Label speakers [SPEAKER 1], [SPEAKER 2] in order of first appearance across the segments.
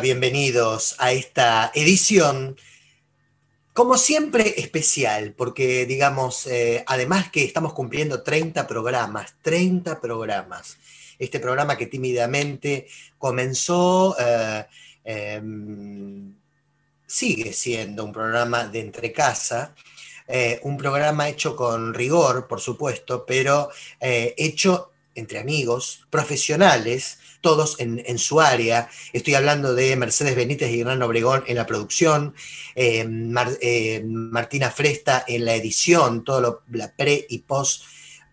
[SPEAKER 1] Bienvenidos a esta edición, como siempre, especial, porque digamos, eh, además que estamos cumpliendo 30 programas, 30 programas. Este programa que tímidamente comenzó, eh, em, sigue siendo un programa de entrecasa, eh, un programa hecho con rigor, por supuesto, pero hecho entre amigos, profesionales, todos en, su área. Estoy hablando de Mercedes Benítez y Hernán Obregón en la producción, eh, eh, Martina Fresta en la edición, todo la pre y post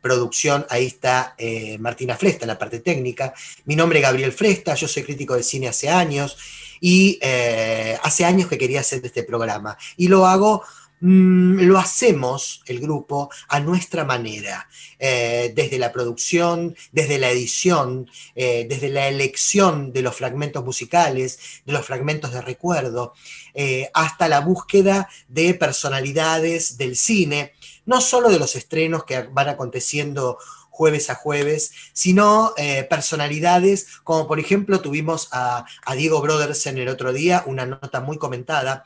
[SPEAKER 1] producción, ahí está eh, Martina Fresta en la parte técnica. Mi nombre es Gabriel Fresta, yo soy crítico de cine hace años y hace años que quería hacer este programa. Y lo hago Mm, lo hacemos, el grupo, a nuestra manera, eh, desde la producción, desde la edición, eh, desde la elección de los fragmentos musicales, de los fragmentos de recuerdo, eh, hasta la búsqueda de personalidades del cine, no solo de los estrenos que van aconteciendo jueves a jueves, sino personalidades como por ejemplo tuvimos a, a Diego Brodersen el otro día, una nota muy comentada,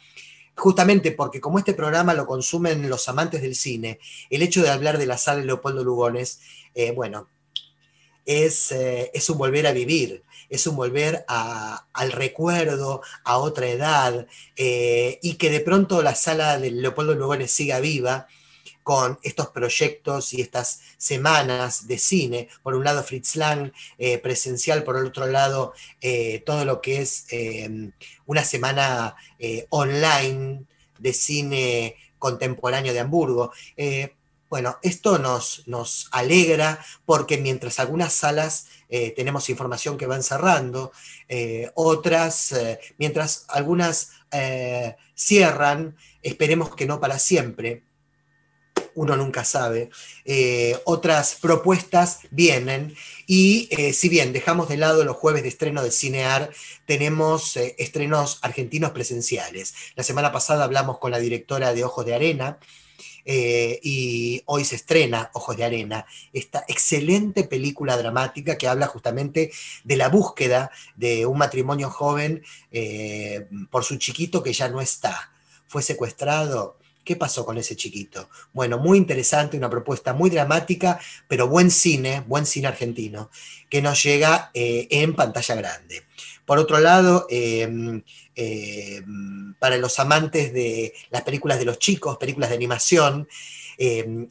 [SPEAKER 1] justamente porque como este programa lo consumen los amantes del cine, el hecho de hablar de la sala de Leopoldo Lugones, eh, bueno, es, eh, es, un volver a vivir, es un volver al recuerdo, a otra edad, eh, y que de pronto la sala de Leopoldo Lugones siga viva con estos proyectos y estas semanas de cine. Por un lado, Fritz Lang eh, presencial, por el otro lado, eh, todo lo que es em, una semana eh, online de cine contemporáneo de Hamburgo. bueno, esto nos, nos, alegra porque mientras algunas salas tenemos información que van cerrando, otras, mientras algunas cierran, esperemos que no para siempre uno nunca sabe. Eh, otras propuestas vienen y eh, si bien dejamos de lado los jueves de estreno de Cinear, tenemos eh, estrenos argentinos presenciales. La semana pasada hablamos con la directora de Ojos de Arena. y hoy se estrena Ojos de Arena, esta excelente película dramática que habla justamente de la búsqueda de un matrimonio joven por su chiquito que ya no está. Fue secuestrado, ¿Qué pasó con ese chiquito? Bueno, muy interesante, una propuesta muy dramática, pero buen cine, buen cine argentino, que nos llega eh, en pantalla grande. Por otro lado, em, em, para los amantes de las películas de los chicos, películas de animación, Em,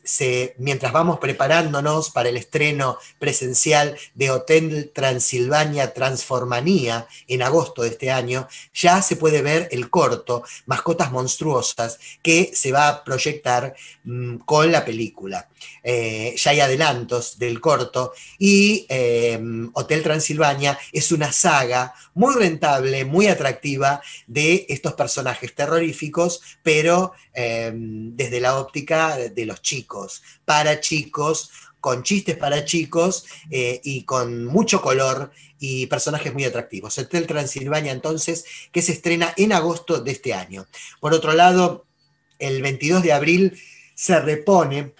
[SPEAKER 1] mientras vamos preparándonos para el estreno presencial de Hotel Transilvania Transformanía en agosto de este año, ya se puede ver el corto Mascotas Monstruosas que se va a proyectar mm, con la película. Eh, ya hay adelantos del corto y em, Hotel Transilvania es una saga muy rentable, muy atractiva de estos personajes terroríficos, pero em, desde la óptica de los chicos, para chicos, con chistes para chicos eh, y con mucho color y personajes muy atractivos. Hotel Transilvania entonces, que se estrena en agosto de este año. Por otro lado, el 22 de abril se repone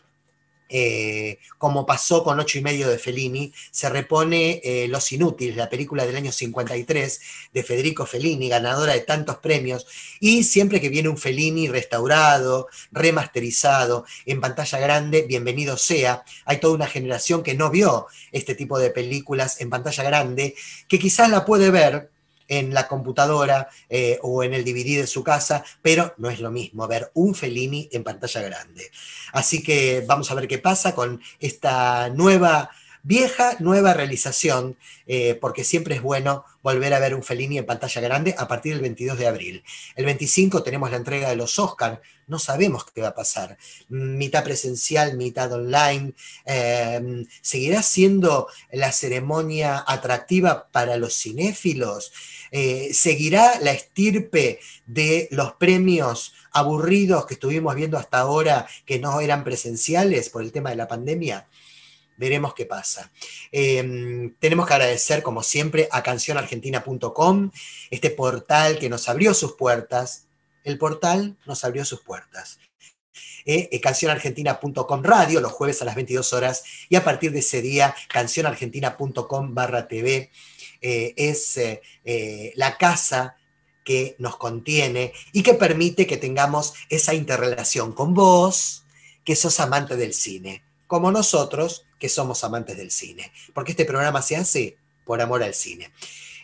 [SPEAKER 1] eh, como pasó con Ocho y medio de Fellini, se repone eh, Los Inútiles, la película del año 53 de Federico Fellini, ganadora de tantos premios, y siempre que viene un Fellini restaurado, remasterizado, en pantalla grande, bienvenido sea. Hay toda una generación que no vio este tipo de películas en pantalla grande, que quizás la puede ver en la computadora eh, o en el DVD de su casa, pero no es lo mismo ver un Fellini en pantalla grande. Así que vamos a ver qué pasa con esta nueva vieja nueva realización, eh, porque siempre es bueno volver a ver un Fellini en pantalla grande a partir del 22 de abril. El 25 tenemos la entrega de los Oscars, no sabemos qué va a pasar. Mitad presencial, mitad online. Em, ¿Seguirá siendo la ceremonia atractiva para los cinéfilos? Eh, ¿Seguirá la estirpe de los premios aburridos que estuvimos viendo hasta ahora que no eran presenciales por el tema de la pandemia? veremos qué pasa. Em, tenemos que agradecer, como siempre, a cancionargentina.com, este portal que nos abrió sus puertas. El portal nos abrió sus puertas. Eh, eh, cancionargentina.com radio los jueves a las 22 horas y a partir de ese día cancionargentina.com barra TV eh, es eh, la casa que nos contiene y que permite que tengamos esa interrelación con vos, que sos amante del cine, como nosotros, que somos amantes del cine, porque este programa se hace por amor al cine.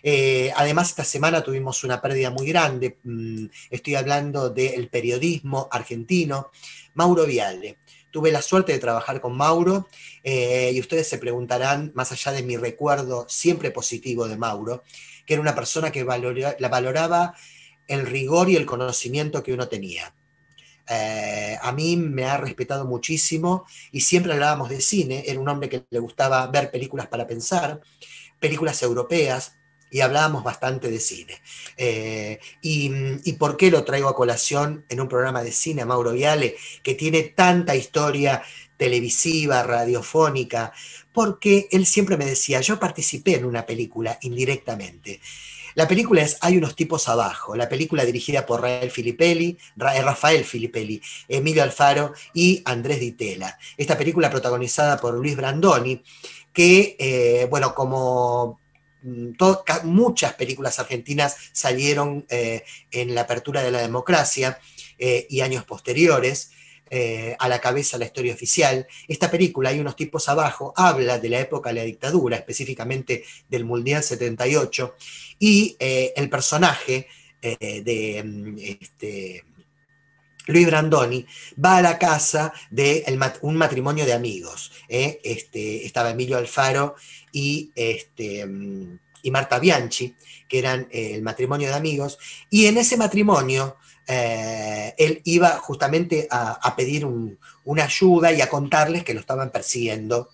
[SPEAKER 1] Eh, además, esta semana tuvimos una pérdida muy grande. Mm, estoy hablando del periodismo argentino, Mauro Viale. Tuve la suerte de trabajar con Mauro eh, y ustedes se preguntarán, más allá de mi recuerdo siempre positivo de Mauro, que era una persona que la valoraba el rigor y el conocimiento que uno tenía. Eh, a mí me ha respetado muchísimo y siempre hablábamos de cine. Era un hombre que le gustaba ver películas para pensar, películas europeas, y hablábamos bastante de cine. Eh, y, por qué lo traigo a colación en un programa de cine Mauro Viale, que tiene tanta historia televisiva, radiofónica? Porque él siempre me decía, yo participé en una película indirectamente. La película es Hay unos tipos abajo, la película dirigida por Rafael Filippelli, eh, Rafael Filippelli, Emilio Alfaro y Andrés Ditela. Esta película protagonizada por Luis Brandoni, que, eh, bueno, como mm, muchas películas argentinas salieron eh, en la apertura de la democracia y años posteriores. Eh, a la cabeza la historia oficial. Esta película, hay unos tipos abajo, habla de la época de la dictadura, específicamente del Mundial 78, y eh, el personaje eh, de mm, este, Luis Brandoni va a la casa de un matrimonio de amigos. Este, estaba Emilio Alfaro y, este, y Marta Bianchi, que eran el matrimonio de amigos, y en ese matrimonio eh, él iba justamente a, pedir una ayuda y a contarles que lo estaban persiguiendo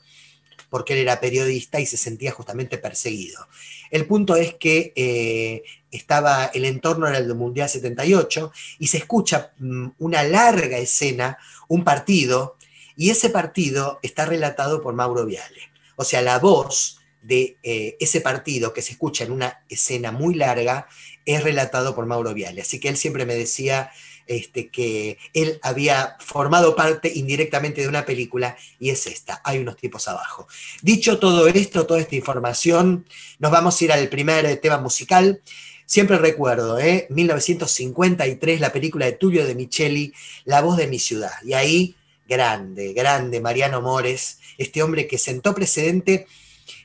[SPEAKER 1] porque él era periodista y se sentía justamente perseguido. El punto es que eh, estaba, el entorno era el del Mundial 78 y se escucha mm, una larga escena, un partido, y ese partido está relatado por Mauro Viale. O sea, la voz de eh, ese partido que se escucha en una escena muy larga es relatado por Mauro Viale. Así que él siempre me decía este, que él había formado parte indirectamente de una película y es esta, hay unos tipos abajo. Dicho todo esto, toda esta información, nos vamos a ir al primer tema musical. Siempre recuerdo, ¿eh? 1953, la película de Tulio de Micheli, La voz de mi ciudad. Y ahí, grande, grande, Mariano Mores, este hombre que sentó precedente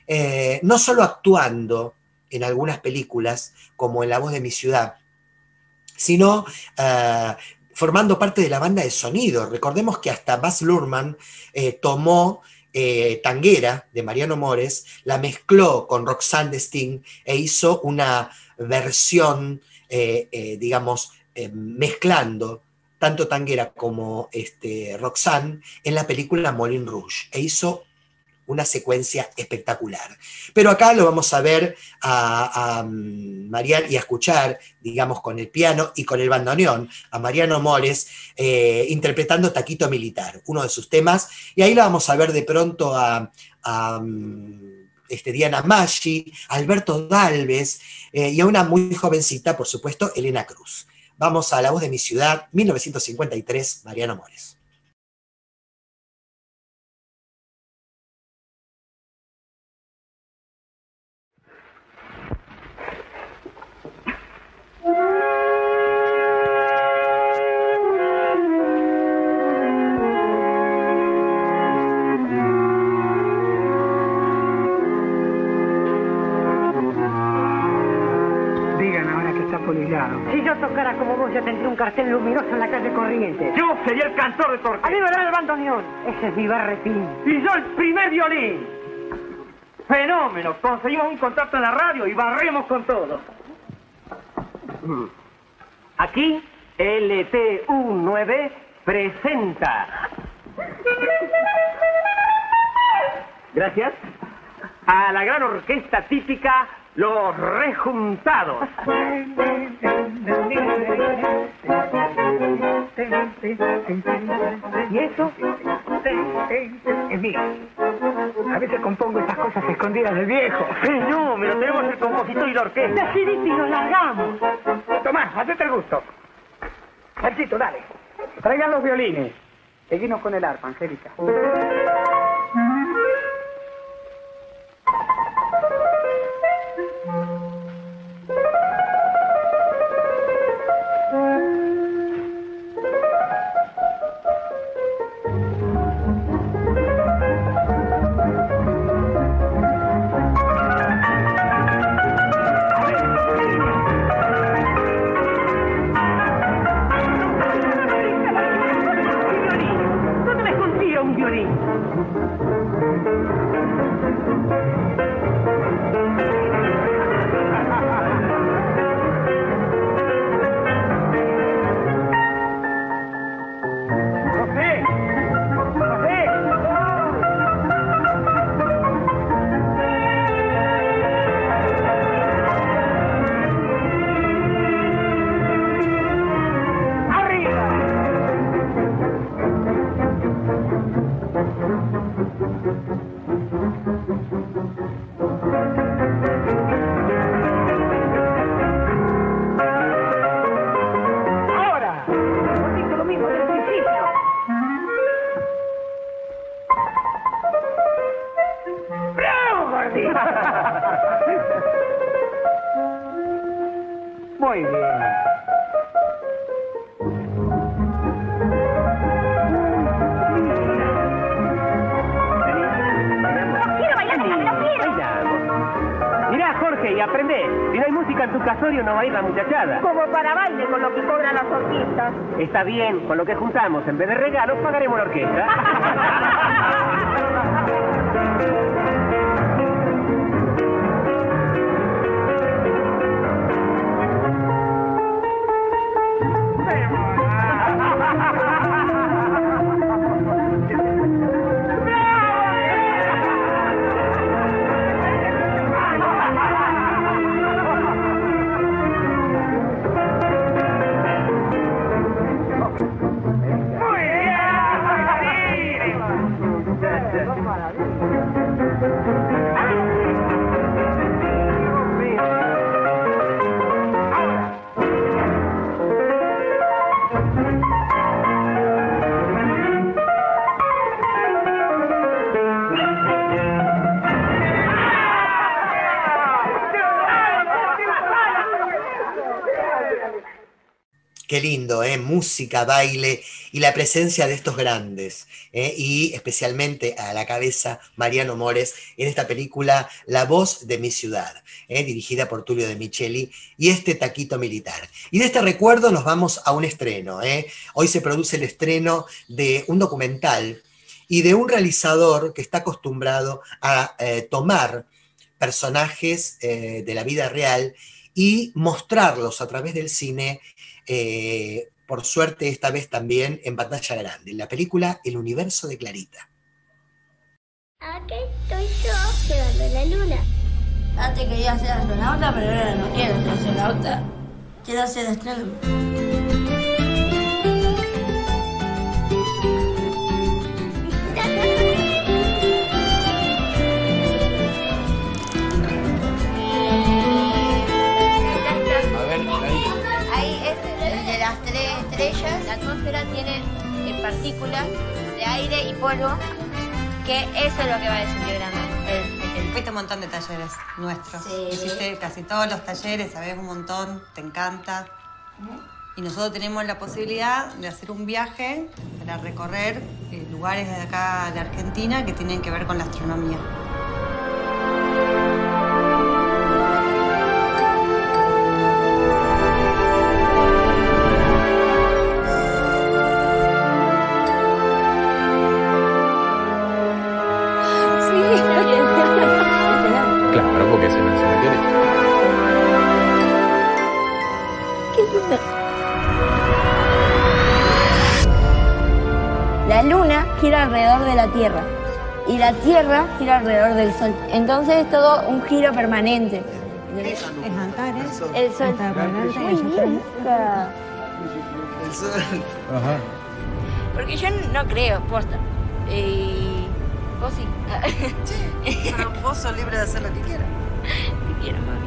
[SPEAKER 1] eh, no solo actuando en algunas películas, como en La voz de mi ciudad, sino eh, formando parte de la banda de sonido. Recordemos que hasta Baz Luhrmann eh, tomó Tanguera de Mariano Mores, la mezcló con Roxanne de e hizo una versión, digamos, mezclando tanto Tanguera como este, Roxanne en la película Moulin Rouge e hizo una secuencia espectacular. Pero acá lo vamos a ver a, mm, Mariano y a escuchar, digamos, con el piano y con el bandoneón, a Mariano Mores eh, interpretando Taquito Militar, uno de sus temas, y ahí lo vamos a ver de pronto a, mm, este, Diana Maggi, Alberto Dalves eh, y a una muy jovencita, por supuesto, Elena Cruz. Vamos a La voz de mi ciudad, 1953, Mariano Mores.
[SPEAKER 2] Si yo tocara como vos, yo tendría un cartel luminoso en la calle Corriente.
[SPEAKER 3] Yo sería el cantor de Torque.
[SPEAKER 2] A mí me el bandoneón. Ese es mi barretín.
[SPEAKER 3] Y yo el primer violín. Fenómeno. Conseguimos un contrato en la radio y barremos con todo. Aquí, LTU9 presenta. Gracias. A la gran orquesta típica los rejuntados. ¿Y eso? Es mío. A veces compongo estas cosas escondidas del viejo.
[SPEAKER 2] No, me lo tenemos el compositor y la orquesta. Decidiste y nos largamos.
[SPEAKER 3] Tomás, hacete el gusto. Marcito, dale. Traigan los violines. Seguimos con el arpa, Angélica. Y aprende. Si no hay música en tu casorio, no va a ir la muchachada.
[SPEAKER 2] Como para baile con lo que cobran las orquestas.
[SPEAKER 3] Está bien, con lo que juntamos, en vez de regalos, pagaremos la orquesta.
[SPEAKER 1] ¿eh? Música, baile y la presencia de estos grandes. ¿eh? Y especialmente a la cabeza Mariano Mores en esta película La voz de mi ciudad, ¿eh? dirigida por Tulio de Micheli y este taquito militar. Y de este recuerdo nos vamos a un estreno. Hoy se produce el estreno de un documental y de un realizador que está acostumbrado a tomar personajes de la vida real y mostrarlos a través del cine eh, por suerte esta vez también en pantalla grande, en la película El universo de Clarita.
[SPEAKER 4] Aquí estoy yo, llevando la luna.
[SPEAKER 5] Antes quería ser astronauta, pero ahora no quiero ser astronauta. Quiero ser astrónomo.
[SPEAKER 6] Estrellas. La atmósfera tiene eh, partículas de aire y polvo, que eso es lo que va desintegrando el meteorito.
[SPEAKER 7] Fuiste a un montón de talleres nuestros.
[SPEAKER 5] Sí.
[SPEAKER 7] Hiciste casi todos los talleres, sabes un montón, te encanta. Y nosotros tenemos la posibilidad de hacer un viaje para recorrer eh, lugares de acá de Argentina que tienen que ver con la astronomía.
[SPEAKER 5] La Tierra y la Tierra gira alrededor del Sol. Entonces es todo un giro permanente.
[SPEAKER 7] Es Antares.
[SPEAKER 5] El Sol. Bien, hija.
[SPEAKER 8] Ajá.
[SPEAKER 5] Porque yo no creo, posta. Eh, vos sí.
[SPEAKER 7] Pero vos sos libre de hacer lo que quieras.
[SPEAKER 5] Te quiero, mami.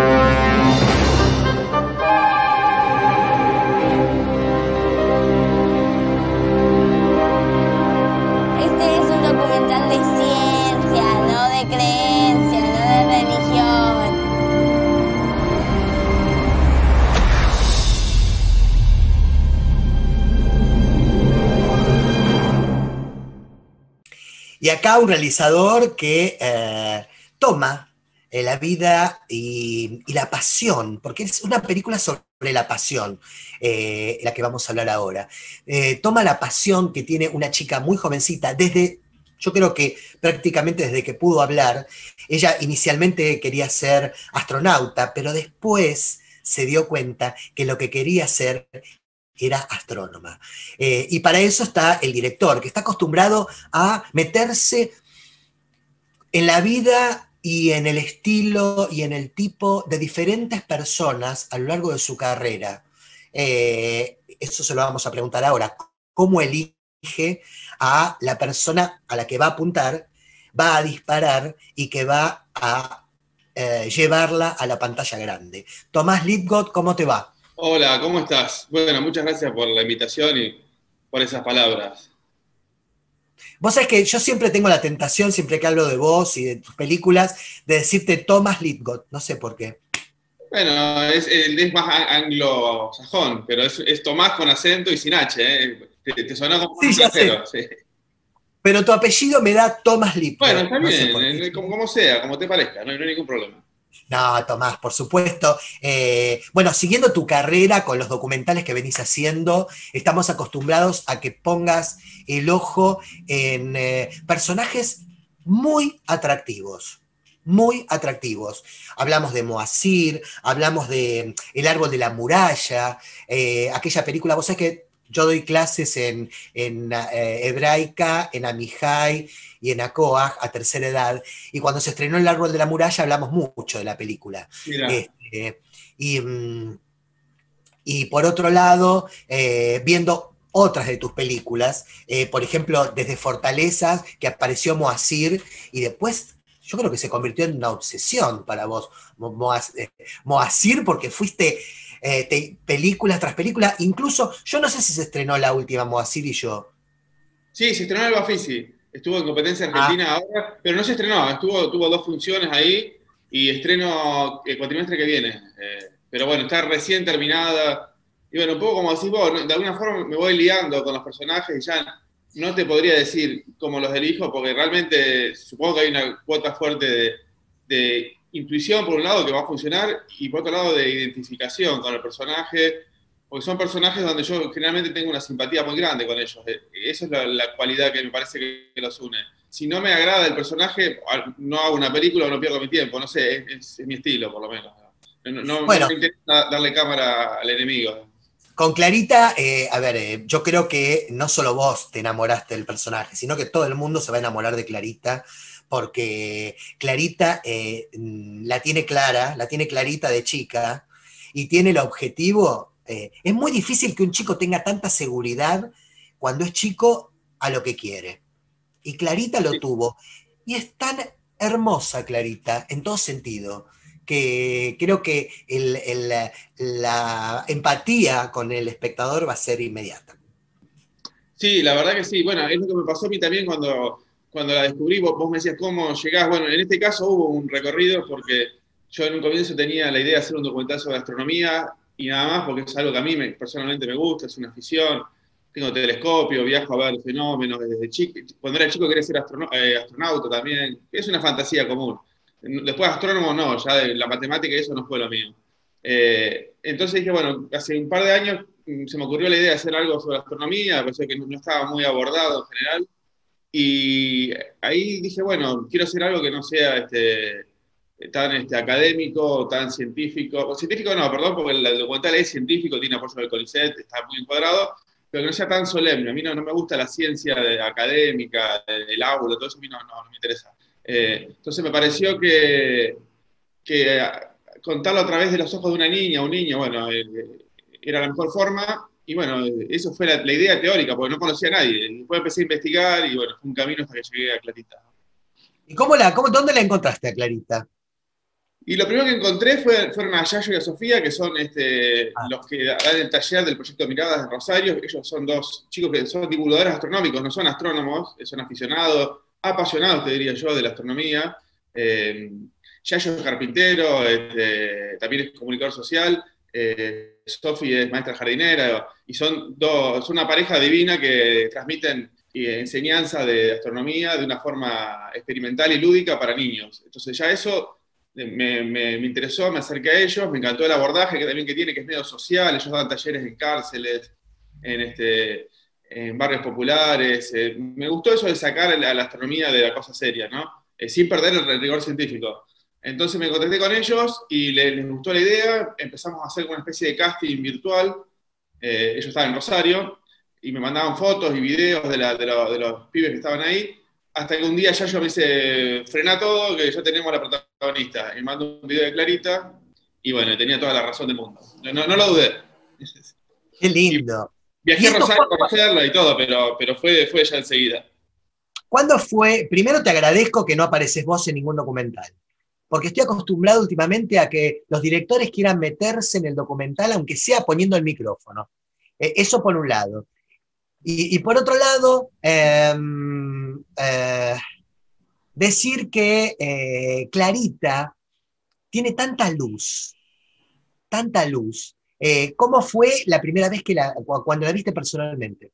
[SPEAKER 5] creencia, no de religión.
[SPEAKER 1] Y acá un realizador que eh, toma eh, la vida y, la pasión, porque es una película sobre la pasión, eh, la que vamos a hablar ahora. Toma la pasión que tiene una chica muy jovencita desde, yo creo que prácticamente desde que pudo hablar. Ella inicialmente quería ser astronauta, pero después se dio cuenta que lo que quería ser era astrónoma. Eh, y para eso está el director, que está acostumbrado a meterse en la vida y en el estilo y en el tipo de diferentes personas a lo largo de su carrera. Eh, eso se lo vamos a preguntar ahora. ¿Cómo elige a la persona a la que va a apuntar, va a disparar y que va a eh, llevarla a la pantalla grande? Tomás Lipgott, ¿cómo te va?
[SPEAKER 9] Hola, ¿cómo estás? Bueno, muchas gracias por la invitación y por esas palabras.
[SPEAKER 1] Vos sabés que yo siempre tengo la tentación, siempre que hablo de vos y de tus películas, de decirte Thomas Lithgow. No sé por qué.
[SPEAKER 9] Bueno, es, el- es más anglosajón, pero es, es Tomás con acento y sin H, ¿eh? Te, te sonó como
[SPEAKER 1] Sí,
[SPEAKER 9] un
[SPEAKER 1] ya sé.
[SPEAKER 9] extranjero, sí.
[SPEAKER 1] Pero tu apellido me da Thomas Lithgow.
[SPEAKER 9] Bueno, está
[SPEAKER 1] No
[SPEAKER 9] bien, como, como sea, como te parezca, no hay, no hay ningún problema.
[SPEAKER 1] No, Tomás, por supuesto. Eh, bueno, siguiendo tu carrera con los documentales que venís haciendo, estamos acostumbrados a que pongas el ojo en eh, personajes muy atractivos. Muy atractivos. Hablamos de Moasir, hablamos de El árbol de la muralla, eh, aquella película, vos sabés que yo doy clases en, en, eh, hebraica, en Amihai y en Acoag a tercera edad, y cuando se estrenó El árbol de la muralla hablamos mucho de la película. Este, y, mm, y por otro lado, eh, viendo otras de tus películas, eh, por ejemplo, desde Fortalezas, que apareció Moasir, y después yo creo que se convirtió en una obsesión para vos, Mo- Moas- Moasir, porque fuiste eh, te- película tras película, incluso, yo no sé si se estrenó la última Moasir y yo.
[SPEAKER 9] sí, se estrenó en el Bafisi, estuvo en competencia
[SPEAKER 1] Ah.
[SPEAKER 9] argentina ahora, pero no se estrenó, estuvo, tuvo dos funciones ahí y estreno el cuatrimestre que viene. eh, pero bueno, está recién terminada. Y bueno, un poco como decís vos, de alguna forma me voy liando con los personajes y ya no te podría decir cómo los elijo, porque realmente supongo que hay una cuota fuerte de, de intuición, por un lado, que va a funcionar, y por otro lado, de identificación con el personaje, porque son personajes donde yo generalmente tengo una simpatía muy grande con ellos. Eh, Esa es la, la cualidad que me parece que, que los une. Si no me agrada el personaje, no hago una película o no pierdo mi tiempo, no sé, es, es- es mi estilo, por lo menos. No, no- no
[SPEAKER 1] Bueno.
[SPEAKER 9] me interesa darle cámara al enemigo.
[SPEAKER 1] Con Clarita, eh, a ver, eh, yo creo que no solo vos te enamoraste del personaje, sino que todo el mundo se va a enamorar de Clarita, porque Clarita eh, mm, la tiene clara, la tiene clarita de chica, y tiene el objetivo. eh, es muy difícil que un chico tenga tanta seguridad cuando es chico a lo que quiere. Y Clarita lo
[SPEAKER 9] Sí.
[SPEAKER 1] tuvo. Y es tan hermosa Clarita, en todo sentido, que creo que el- el- la empatía con el espectador va a ser inmediata.
[SPEAKER 9] Sí, la verdad que sí. Bueno, es lo que me pasó a mí también cuando, cuando la descubrí. Vos, vos me decías cómo llegás. Bueno, en este caso hubo un recorrido porque yo en un comienzo tenía la idea de hacer un documental sobre astronomía y nada más, porque es algo que a mí me- personalmente me gusta, es una afición. Tengo telescopio, viajo a ver fenómenos desde chico. Cuando era chico quería ser eh, astronauta también. Es una fantasía común. Después astrónomo no, ya de la matemática y eso no fue lo mío. Eh, entonces dije, bueno, hace un par de años mm, se me ocurrió la idea de hacer algo sobre astronomía, pensé que no estaba muy abordado en general, y ahí dije, bueno, quiero hacer algo que no sea este, tan este, académico, tan científico, o científico no, perdón, porque el, documental es científico, tiene apoyo del CONICET, está muy encuadrado, pero que no sea tan solemne. A mí no, no me gusta la ciencia académica, del aula, todo eso a mí no, no, me interesa. Eh, entonces me pareció que, que contarlo a través de los ojos de una niña, un niño, bueno, eh, era la mejor forma. Y bueno, eh, eso fue la, la idea teórica, porque no conocía a nadie. Después empecé a investigar y bueno, fue un camino hasta que llegué a Clarita.
[SPEAKER 1] ¿Y cómo la, cómo, dónde la encontraste a Clarita?
[SPEAKER 9] Y lo primero que encontré fue, fueron a Yayo y a Sofía, que son este,
[SPEAKER 1] Ah.
[SPEAKER 9] los que dan el taller del proyecto Miradas de Rosario. Ellos son dos chicos que son divulgadores astronómicos, no son astrónomos, son aficionados, apasionados, te diría yo, de la astronomía. Eh, Yayo es carpintero, este, también es comunicador social. Eh, Sofi es maestra jardinera, y son, dos, una pareja divina que transmiten eh, enseñanza de astronomía de una forma experimental y lúdica para niños. Entonces ya eso me, me, me, interesó, me acerqué a ellos, me encantó el abordaje que también que tiene, que es medio social, ellos dan talleres en cárceles, en, este, en barrios populares, eh, me gustó eso de sacar a la, astronomía de la cosa seria, ¿no? Eh, sin perder el rigor científico. Entonces me contacté con ellos y les, les, gustó la idea, empezamos a hacer una especie de casting virtual, eh, ellos estaban en Rosario, y me mandaban fotos y videos de, la, de, lo, de los pibes que estaban ahí, hasta que un día ya yo me dice, frena todo, que ya tenemos a la protagonista. Y mando un video de Clarita, y bueno, tenía toda la razón del mundo. No, no, no lo dudé.
[SPEAKER 1] Qué lindo.
[SPEAKER 9] Y viajé a Rosario a conocerla y todo, pero, pero fue, fue ya enseguida.
[SPEAKER 1] ¿Cuándo fue? Primero te agradezco que no apareces vos en ningún documental. Porque estoy acostumbrado últimamente a que los directores quieran meterse en el documental, aunque sea poniendo el micrófono. Eh, eso por un lado. Y, por otro lado, em, eh, decir que eh, Clarita tiene tanta luz, tanta luz. ¿Cómo fue la primera vez que cuando la viste personalmente?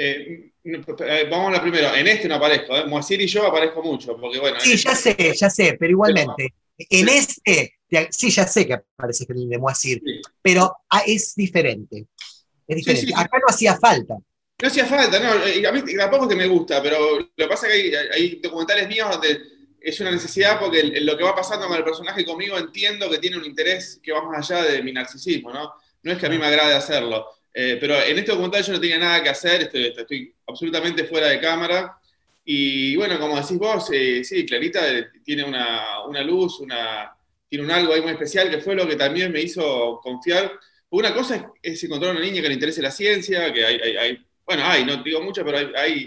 [SPEAKER 9] Eh, eh, vamos a la primero. En este no aparezco, ¿eh? Moacir y yo aparezco mucho, porque bueno.
[SPEAKER 1] Sí, ya
[SPEAKER 9] este-
[SPEAKER 1] sé, ya sé, pero igualmente, en este, te- sí, ya sé que aparece el de Moacir,
[SPEAKER 9] Sí.
[SPEAKER 1] pero ah, es diferente. Es diferente.
[SPEAKER 9] sí, sí.
[SPEAKER 1] Acá no hacía falta.
[SPEAKER 9] No hacía falta, no, eh, a mí tampoco es que me gusta, pero lo que pasa es que hay, hay documentales míos donde es una necesidad porque el- lo que va pasando con el personaje conmigo entiendo que tiene un interés que va más allá de mi narcisismo, ¿no? No es que a mí me agrade hacerlo, eh, pero en este documental yo no tenía nada que hacer, estoy, estoy absolutamente fuera de cámara. Y bueno, como decís vos, eh, sí, Clarita eh, tiene una, una luz, una, tiene un algo ahí muy especial que fue lo que también me hizo confiar. Una cosa es, es encontrar una niña que le interese la ciencia, que hay, hay- hay- bueno, hay, no digo mucho, pero hay, hay-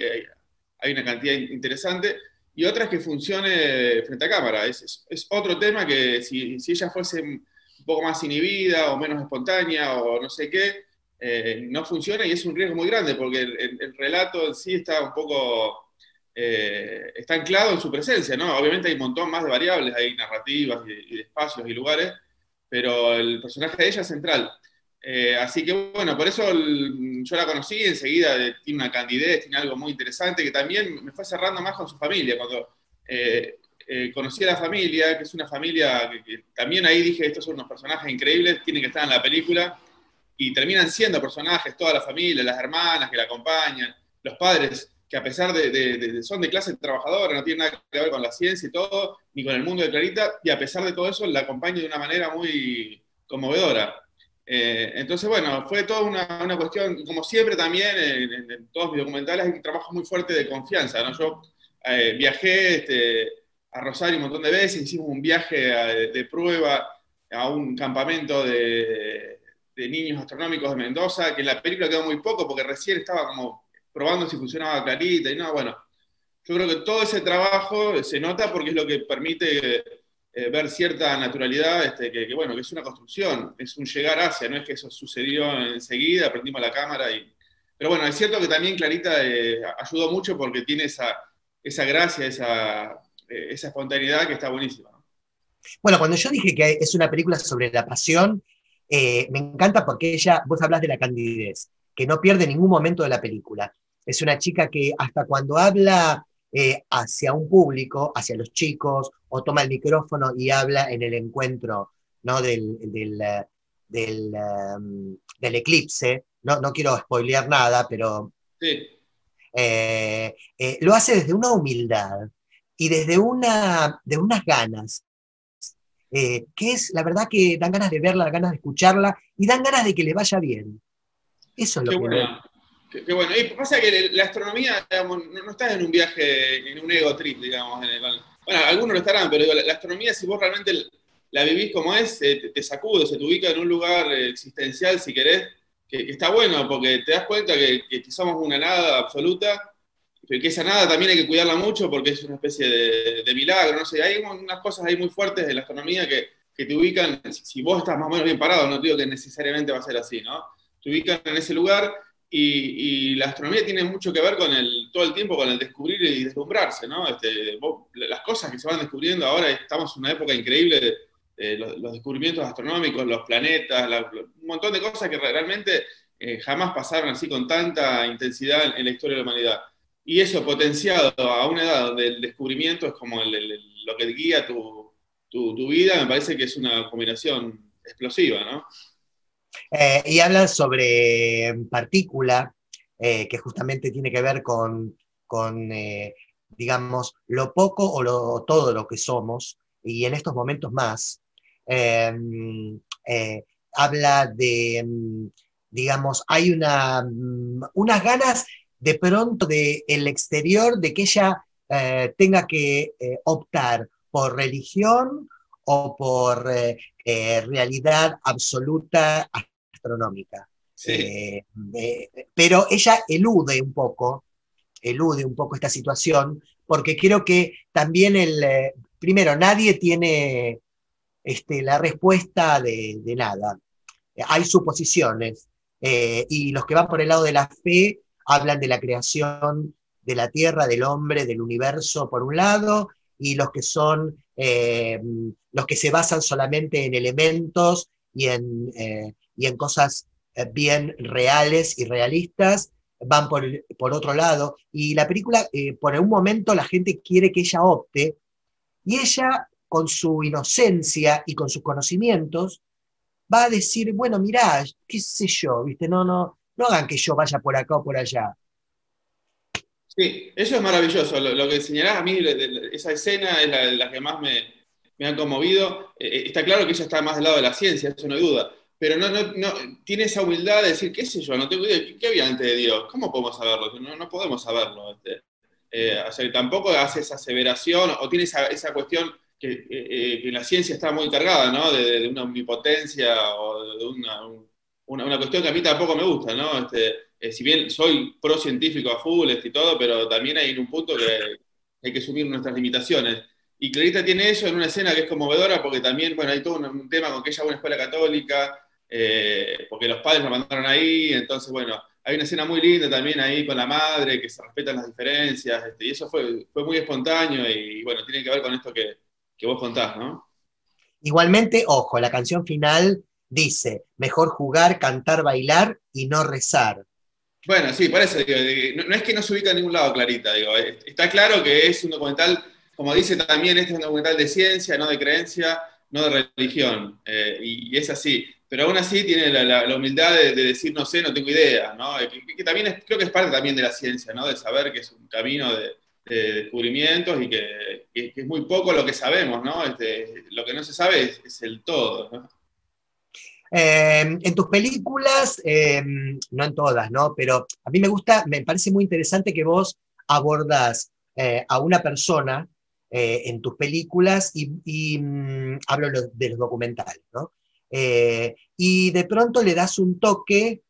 [SPEAKER 9] hay una cantidad interesante. Y otra es que funcione frente a cámara. Es, es- es otro tema que si, si ella fuese un poco más inhibida o menos espontánea o no sé qué, eh, no funciona y es un riesgo muy grande porque el, el- el relato en sí está un poco, eh, está anclado en su presencia, ¿no? Obviamente hay un montón más de variables, hay narrativas y, espacios y lugares, pero el personaje de ella es central. Eh, así que bueno, por eso yo la conocí enseguida, de- tiene una candidez, tiene algo muy interesante que también me fue cerrando más con su familia. Cuando conocí a la familia, que es una familia que también ahí dije, estos son unos personajes increíbles, tienen que estar en la película, y terminan siendo personajes, toda la familia, las hermanas que la acompañan, los padres que a pesar de, de- son de clase trabajadora, no tienen nada que ver con la ciencia y todo, ni con el mundo de Clarita, y a pesar de todo eso la acompañan de una manera muy conmovedora. Eh, entonces, bueno, fue toda una, una cuestión, como siempre también en, todos mis documentales hay un trabajo muy fuerte de confianza. Yo eh, viajé este, a Rosario un montón de veces, hicimos un viaje a- de prueba a un campamento de, de niños astronómicos de Mendoza, que en la película quedó muy poco porque recién estaba como probando si funcionaba Clarita y no, bueno, yo creo que todo ese trabajo se nota porque es lo que permite eh, ver cierta naturalidad, este, que, que, bueno, que es una construcción, es un llegar hacia, no es que eso sucedió enseguida, aprendimos la cámara y... Pero bueno, es cierto que también Clarita eh, ayudó mucho porque tiene esa, esa gracia, esa, eh, esa espontaneidad que está buenísima. ¿no?
[SPEAKER 1] Bueno, cuando yo dije que es una película sobre la pasión, eh, me encanta porque ella, vos hablas de la candidez, que no pierde ningún momento de la película. Es una chica que hasta cuando habla eh, hacia un público, hacia los chicos, o toma el micrófono y habla en el encuentro ¿no? del, del, del, um, del eclipse, no, no quiero spoilear nada, pero
[SPEAKER 9] Sí,
[SPEAKER 1] eh, eh, lo hace desde una humildad y desde una, de unas ganas, eh, que es la verdad que dan ganas de verla, dan ganas de escucharla y dan ganas de que le vaya bien. Eso es lo
[SPEAKER 9] qué
[SPEAKER 1] que
[SPEAKER 9] bueno. Qué, qué bueno. Y pasa que la astronomía, digamos, no, no estás en un viaje, en un ego trip, digamos. en el- bueno, algunos lo estarán, pero digo, la, la astronomía, si vos realmente la vivís como es, eh, te, te sacude, se te ubica en un lugar existencial, si querés, que, que está bueno, porque te das cuenta que- que somos una nada absoluta, que esa nada también hay que cuidarla mucho porque es una especie de, milagro, no sé, hay unas cosas ahí muy fuertes de la astronomía que, que te ubican, si, vos estás más o menos bien parado, no digo que necesariamente va a ser así, ¿no? Te ubican en ese lugar y, y la astronomía tiene mucho que ver con el, todo el tiempo con el descubrir y deslumbrarse, ¿no? Este, las cosas que se van descubriendo ahora, estamos en una época increíble los, los descubrimientos astronómicos, los planetas, la- un montón de cosas que realmente eh, jamás pasaron así con tanta intensidad en, en la historia de la humanidad. Y eso potenciado a una edad donde el descubrimiento es como lo que guía tu, tu, vida, me parece que es una combinación explosiva, ¿no?
[SPEAKER 1] Eh, y hablan sobre partícula, eh, que justamente tiene que ver con, con eh, digamos, lo poco o lo, todo lo que somos, y en estos momentos más. Eh, habla de, mm, digamos, hay una, mm, unas ganas de pronto del el exterior de que ella eh, tenga que eh, optar por religión o por eh, realidad absoluta astronómica.
[SPEAKER 9] Sí.
[SPEAKER 1] Pero ella elude un poco, elude un poco esta situación, porque creo que también el, primero, nadie tiene este, la respuesta de, de nada. Hay suposiciones, eh, y los que van por el lado de la fe hablan de la creación de la Tierra, del hombre, del universo, por un lado, y los que son eh, los que se basan solamente en elementos y en, eh, y en cosas eh, bien reales y realistas, van por, por otro lado. Y la película, por un momento, la gente quiere que ella opte, y ella, con su inocencia y con sus conocimientos, va a decir, bueno, mirá, qué sé yo, ¿viste? No, no, no hagan que yo vaya por acá o por allá.
[SPEAKER 9] Sí, eso es maravilloso. Lo, que señalás a mí, esa escena es la, que más me, me ha conmovido. Eh, eh, está claro que ella está más del lado de la ciencia, eso no hay duda. Pero no, no, no, tiene esa humildad de decir, qué sé yo, no tengo idea, ¿qué, había antes de Dios? ¿Cómo podemos saberlo? No, no podemos saberlo. Este. Eh, tampoco hace esa aseveración o tiene esa, cuestión que, la ciencia está muy cargada, ¿no? De, una omnipotencia o de una, una, una, cuestión que a mí tampoco me gusta, ¿no? Este, eh, si bien soy pro científico a full este, y todo, pero también hay un punto que hay que asumir nuestras limitaciones. Y Clarita tiene eso en una escena que es conmovedora porque también, bueno, hay todo un, tema con que ella va a una escuela católica, eh, porque los padres la mandaron ahí, entonces, bueno, hay una escena muy linda también ahí con la madre, que se respetan las diferencias, este, y eso fue, fue muy espontáneo y, bueno, tiene que ver con esto que, que vos contás, ¿no?
[SPEAKER 1] Igualmente, ojo, la canción final dice, mejor jugar, cantar, bailar y no rezar.
[SPEAKER 9] Bueno, sí, por eso digo, no, es que no se ubica en ningún lado Clarita, digo, está claro que es un documental, como dice también, este es un documental de ciencia, no de creencia, no de religión, eh, y, es así, pero aún así tiene la, humildad de, decir, no sé, no tengo idea, ¿no? Eh, que, también creo que es parte también de la ciencia, ¿no? De saber que es un camino de, descubrimientos y que, es muy poco lo que sabemos, ¿no? Este, lo que no se sabe es, es el todo, ¿no?
[SPEAKER 1] Em, en tus películas, em, no en todas, ¿no? Pero a mí me gusta, me parece muy interesante que vos abordas eh, a una persona eh, en tus películas y, mm, hablo de los documentales, ¿no? Eh, y de pronto le das un toque,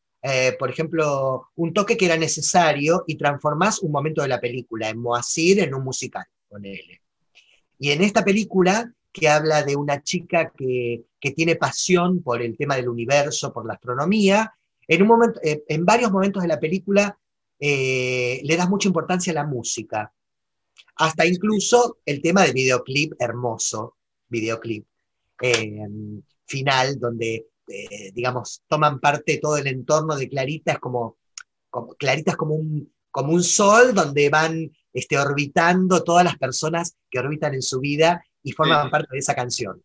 [SPEAKER 1] por ejemplo, un toque que era necesario y transformás un momento de la película en Moacir en un musical, con él. Y en esta película que habla de una chica que, tiene pasión por el tema del universo, por la astronomía. En, un momento, eh, en varios momentos de la película eh, le das mucha importancia a la música, hasta incluso el tema del videoclip hermoso, videoclip em, final, donde, eh, digamos, toman parte todo el entorno de Clarita, es como, Clarita es como un, como un sol donde van este, orbitando todas las personas que orbitan en su vida y forman parte de esa canción.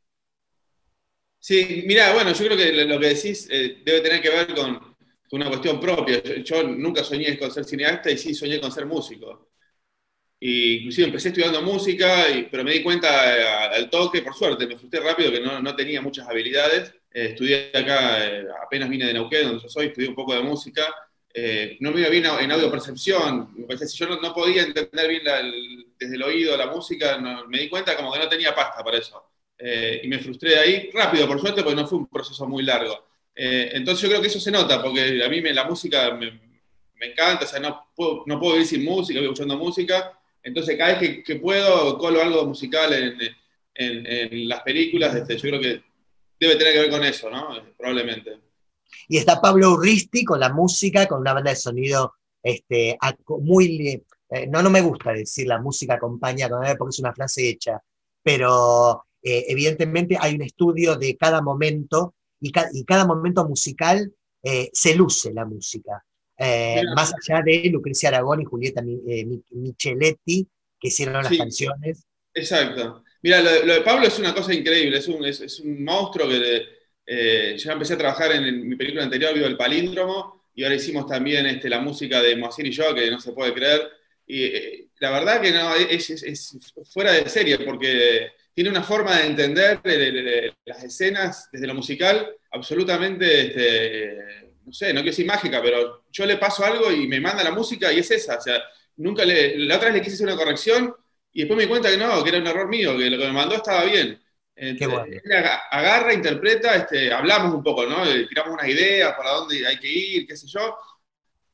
[SPEAKER 9] Sí, mira, bueno, yo creo que lo que decís eh, debe tener que ver con, una cuestión propia. Yo, nunca soñé con ser cineasta y sí soñé con ser músico. Y inclusive empecé estudiando música, pero me di cuenta eh, al toque, por suerte, me frustré rápido que no, no tenía muchas habilidades. Eh, estudié acá, apenas vine de Neuquén, donde yo soy, estudié un poco de música. No me iba bien en audio percepción. Me yo no, podía entender bien desde el oído la música, me di cuenta como que no tenía pasta para eso. Eh, y me frustré ahí rápido, por suerte, porque no fue un proceso muy largo. Eh, entonces yo creo que eso se nota, porque a mí me, la música me, encanta, o sea, no puedo, no puedo vivir sin música, voy escuchando música. Entonces cada vez que, puedo, colo algo musical en, en, las películas, este, yo creo que debe tener que ver con eso, ¿no? Probablemente.
[SPEAKER 1] Y está Pablo Urristi con la música, con una banda de sonido este, muy eh, no, no me gusta decir la música acompaña porque es una frase hecha, pero eh, evidentemente hay un estudio de cada momento y, cada momento musical eh, se luce la música. más allá de Lucrecia Aragón y Julieta Micheletti, que hicieron las canciones.
[SPEAKER 9] Exacto. Mira, lo, de Pablo es una cosa increíble, es un, es, un monstruo que ya empecé a trabajar en, mi película anterior, Vivo el Palíndromo, y ahora hicimos también este, la música de Moacir y yo, que no se puede creer. Y eh, la verdad que no, es, fuera de serie, porque tiene una forma de entender las escenas desde lo musical absolutamente, este, no sé, no quiero decir mágica, pero yo le paso algo y me manda la música y es esa. O sea, nunca le, la otra vez le quise hacer una corrección y después me di cuenta que no, que era un error mío, que lo que me mandó estaba bien. Agarra, interpreta, este, hablamos un poco, ¿no? Tiramos unas ideas para dónde hay que ir, qué sé yo,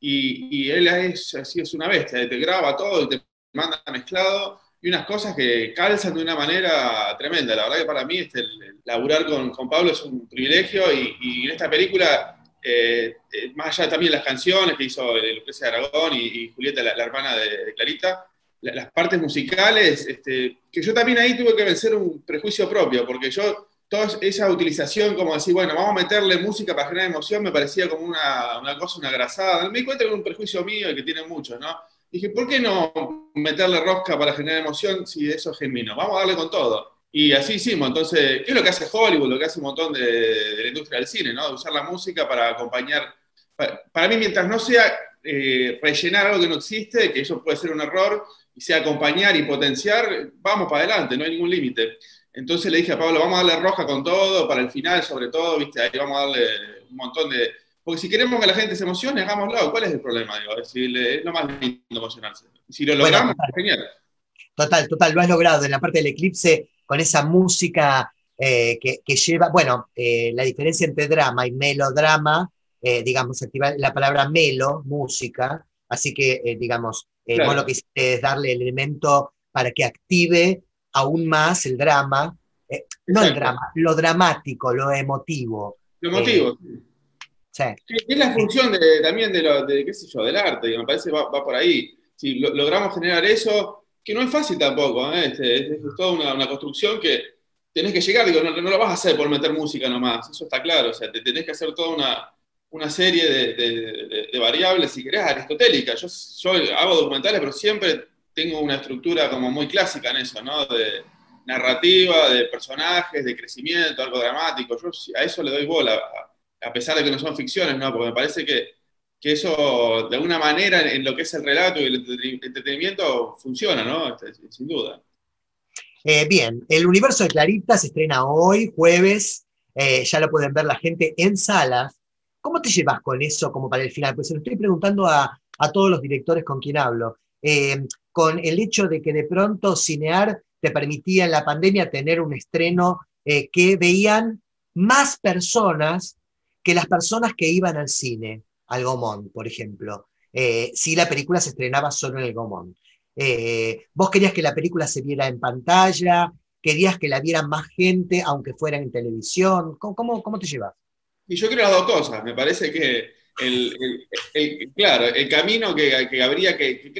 [SPEAKER 9] y, él es, así es una bestia, te graba todo y te manda mezclado y unas cosas que calzan de una manera tremenda. La verdad que para mí este, laburar con, con Pablo es un privilegio y, en esta película eh, eh, más allá también de las canciones que hizo Lucrecia Aragón y, y Julieta, la, la hermana de, de Clarita, la- las partes musicales, este, que yo también ahí tuve que vencer un prejuicio propio, porque yo, toda esa utilización como decir, bueno, vamos a meterle música para generar emoción, me parecía como una, una cosa, una grasada. Me di cuenta que era un prejuicio mío y que tiene muchos, ¿no? Dije, ¿por qué no meterle rosca para generar emoción si eso es genuino? Vamos a darle con todo. Y así hicimos. Entonces, ¿qué es lo que hace Hollywood? Lo que hace un montón de, de la industria del cine, ¿no? De usar la música para acompañar. Para, para mí, mientras no sea eh, rellenar algo que no existe, que eso puede ser un error, y sea acompañar y potenciar, vamos para adelante, no hay ningún límite. Entonces le dije a Pablo, vamos a darle roja con todo, para el final sobre todo, ¿viste? Ahí vamos a darle un montón de... Porque si queremos que la gente se emocione, hagámoslo. ¿Cuál es el problema? Digo, es, decir, es lo más lindo emocionarse. Si lo
[SPEAKER 1] Bueno,
[SPEAKER 9] logramos,
[SPEAKER 1] total.
[SPEAKER 9] genial.
[SPEAKER 1] Total, total, lo has logrado en la parte del eclipse con esa música eh, que, que lleva, bueno, eh, la diferencia entre drama y melodrama, eh, digamos, activar la palabra melo, música, así que, digamos, eh,
[SPEAKER 9] Claro.
[SPEAKER 1] vos lo que hiciste es darle el elemento para que active aún más el drama, eh, no el drama, lo dramático, lo emotivo.
[SPEAKER 9] Lo motivo.
[SPEAKER 1] Sí.
[SPEAKER 9] Que es la función de- también de, lo, de, qué sé yo, del arte, y me parece va, va por ahí. Si lo- logramos generar eso, que no es fácil tampoco, ¿eh? Este, es, es toda una, una construcción que tenés que llegar, digo, no, no lo vas a hacer por meter música nomás, eso está claro, o sea, te tenés que hacer toda una, una serie de, variables, si querés, aristotélicas. Yo, hago documentales, pero siempre tengo una estructura como muy clásica en eso, ¿no? De narrativa, de personajes, de crecimiento, algo dramático. Yo a eso le doy bola, a, pesar de que no son ficciones, ¿no? Porque me parece que, que eso, de alguna manera, en, lo que es el relato y el entreten- entretenimiento, funciona, ¿no? Este, sin duda.
[SPEAKER 1] Eh, bien, el universo de Clarita se estrena hoy, jueves, eh, ya lo pueden ver la gente en salas. ¿Cómo te llevas con eso como para el final? Pues se lo estoy preguntando a, todos los directores con quien hablo. Eh, con el hecho de que de pronto Cinear te permitía en la pandemia tener un estreno eh, que veían más personas que las personas que iban al cine, al Gomón, por ejemplo, eh, si la película se estrenaba solo en el Gomón. Vos querías que la película se viera en pantalla, querías que la vieran más gente, aunque fuera en televisión. ¿Cómo, cómo, cómo te llevas?
[SPEAKER 9] Y yo creo las dos cosas. Me parece que, el, el- el- claro, el camino que, que habría que,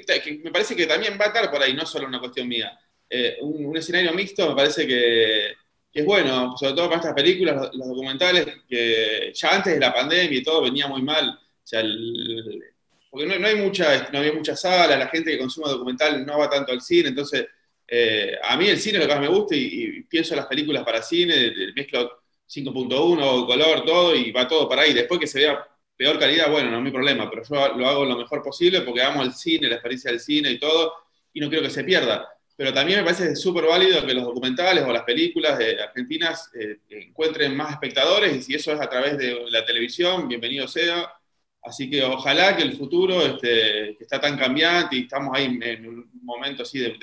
[SPEAKER 9] me parece que también va a estar por ahí, no solo una cuestión mía. Eh, un, escenario mixto me parece que, es bueno, sobre todo para estas películas, los, documentales, que ya antes de la pandemia y todo venía muy mal. O sea, el- porque no, no hay mucha, no había mucha sala, la gente que consume documental no va tanto al cine, entonces eh, a mí el cine es lo que más me gusta y, pienso en las películas para cine, de- mezclo 5.1, color, todo, y va todo para ahí. Después que se vea peor calidad, bueno, no hay problema, pero yo lo hago lo mejor posible porque amo el cine, la experiencia del cine y todo, y no quiero que se pierda. Pero también me parece súper válido que los documentales o las películas de argentinas eh, encuentren más espectadores, y si eso es a través de la televisión, bienvenido sea. Así que ojalá que el futuro, este, que está tan cambiante y estamos ahí en, un momento así de-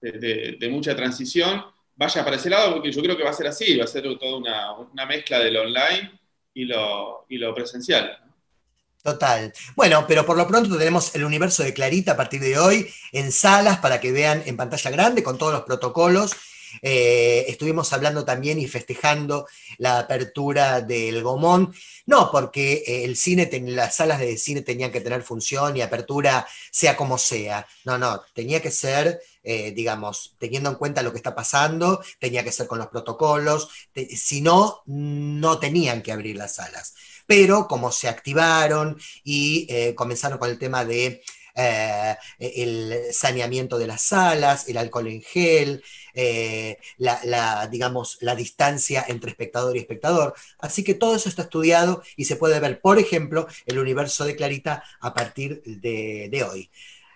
[SPEAKER 9] de- de- de mucha transición, vaya para ese lado, porque yo creo que va a ser así, va a ser toda una, una mezcla de lo online y lo, y lo presencial.
[SPEAKER 1] Total. Bueno, pero por lo pronto tenemos el universo de Clarita a partir de hoy en salas para que vean en pantalla grande con todos los protocolos. Eh, estuvimos hablando también y festejando la apertura del Gomón, no porque eh, el cine, las salas de cine tenían que tener función y apertura sea como sea, no, no, tenía que ser, eh, digamos, teniendo en cuenta lo que está pasando, tenía que ser con los protocolos, si no, no tenían que abrir las salas. Pero como se activaron y comenzaron con el tema de eh, el saneamiento de las salas, el alcohol en gel, eh, la, digamos, la distancia entre espectador y espectador. Así que todo eso está estudiado y se puede ver, por ejemplo, el universo de Clarita a partir de, hoy.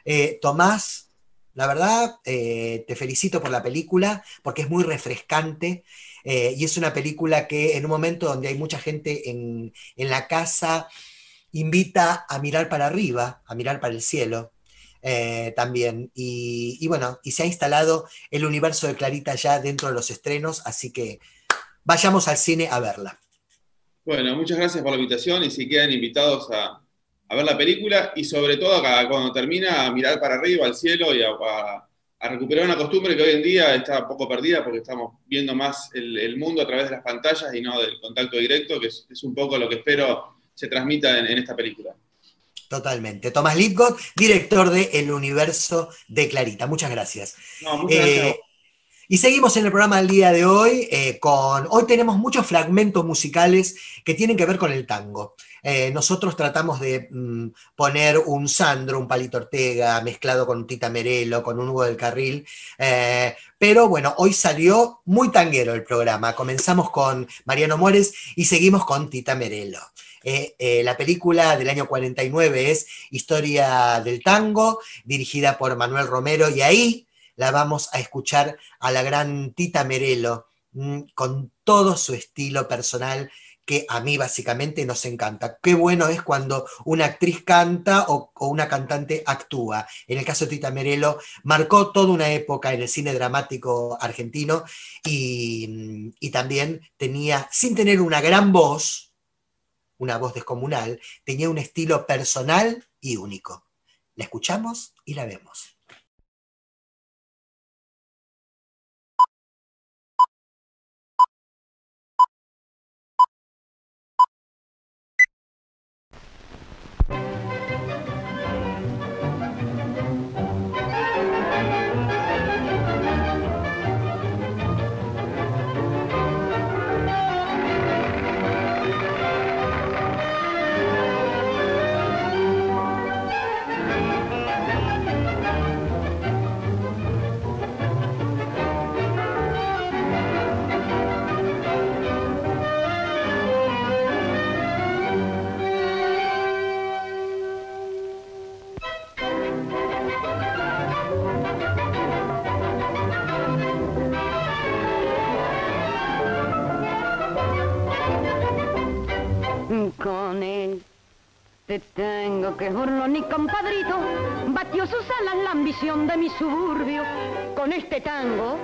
[SPEAKER 1] Eh, Tomás, la verdad, te felicito por la película porque es muy refrescante. Y es una película que en un momento donde hay mucha gente en, en la casa invita a mirar para arriba, a mirar para el cielo eh, también. Y, bueno, y se ha instalado el universo de Clarita ya dentro de los estrenos, así que vayamos al cine a verla.
[SPEAKER 9] Bueno, muchas gracias por la invitación y si quedan invitados a, ver la película y sobre todo a, cuando termina a mirar para arriba, al cielo y a, recuperar una costumbre que hoy en día está un poco perdida porque estamos viendo más el, mundo a través de las pantallas y no del contacto directo, que es un poco lo que espero se transmita en, en esta película.
[SPEAKER 1] Totalmente. Tomás Lipgott, director de El Universo de Clarita. Muchas gracias.
[SPEAKER 9] No, muchas
[SPEAKER 1] Eh, y seguimos en el programa del día de hoy eh, con. Hoy tenemos muchos fragmentos musicales que tienen que ver con el tango. Eh, nosotros tratamos de mm, poner un Sandro, un Palito Ortega, mezclado con Tita Merelo, con un Hugo del Carril. eh, pero bueno, hoy salió muy tanguero el programa. Comenzamos con Mariano Mores y seguimos con Tita Merelo. Eh, eh, la película del año 49 es Historia del Tango, dirigida por Manuel Romero, y ahí la vamos a escuchar a la gran Tita Merelo, mm, con todo su estilo personal que a mí básicamente nos encanta. Qué bueno es cuando una actriz canta o, una cantante actúa. En el caso de Tita Merelo, marcó toda una época en el cine dramático argentino y, y también tenía, sin tener una gran voz, una voz descomunal, tenía un estilo personal y único. La escuchamos y la vemos.
[SPEAKER 10] Y compadrito batió sus alas la ambición de mi suburbio. Con este tango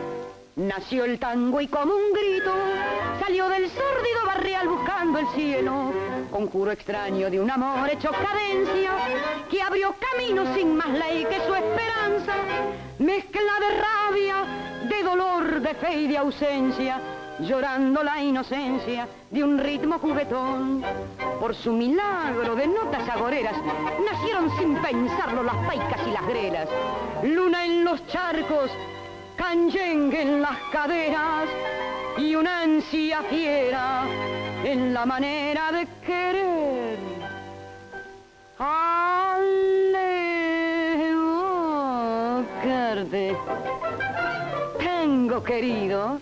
[SPEAKER 10] nació el tango y como un grito salió del sórdido barrial buscando el cielo. Conjuro extraño de un amor hecho cadencia que abrió camino sin más ley que su esperanza. Mezcla de rabia, de dolor, de fe y de ausencia llorando la inocencia de un ritmo juguetón. Por su milagro de notas agoreras, nacieron sin pensarlo las paicas y las grelas. Luna en los charcos, canyengue en las caderas y una ansia fiera en la manera de querer. Alevocarte. Tengo querido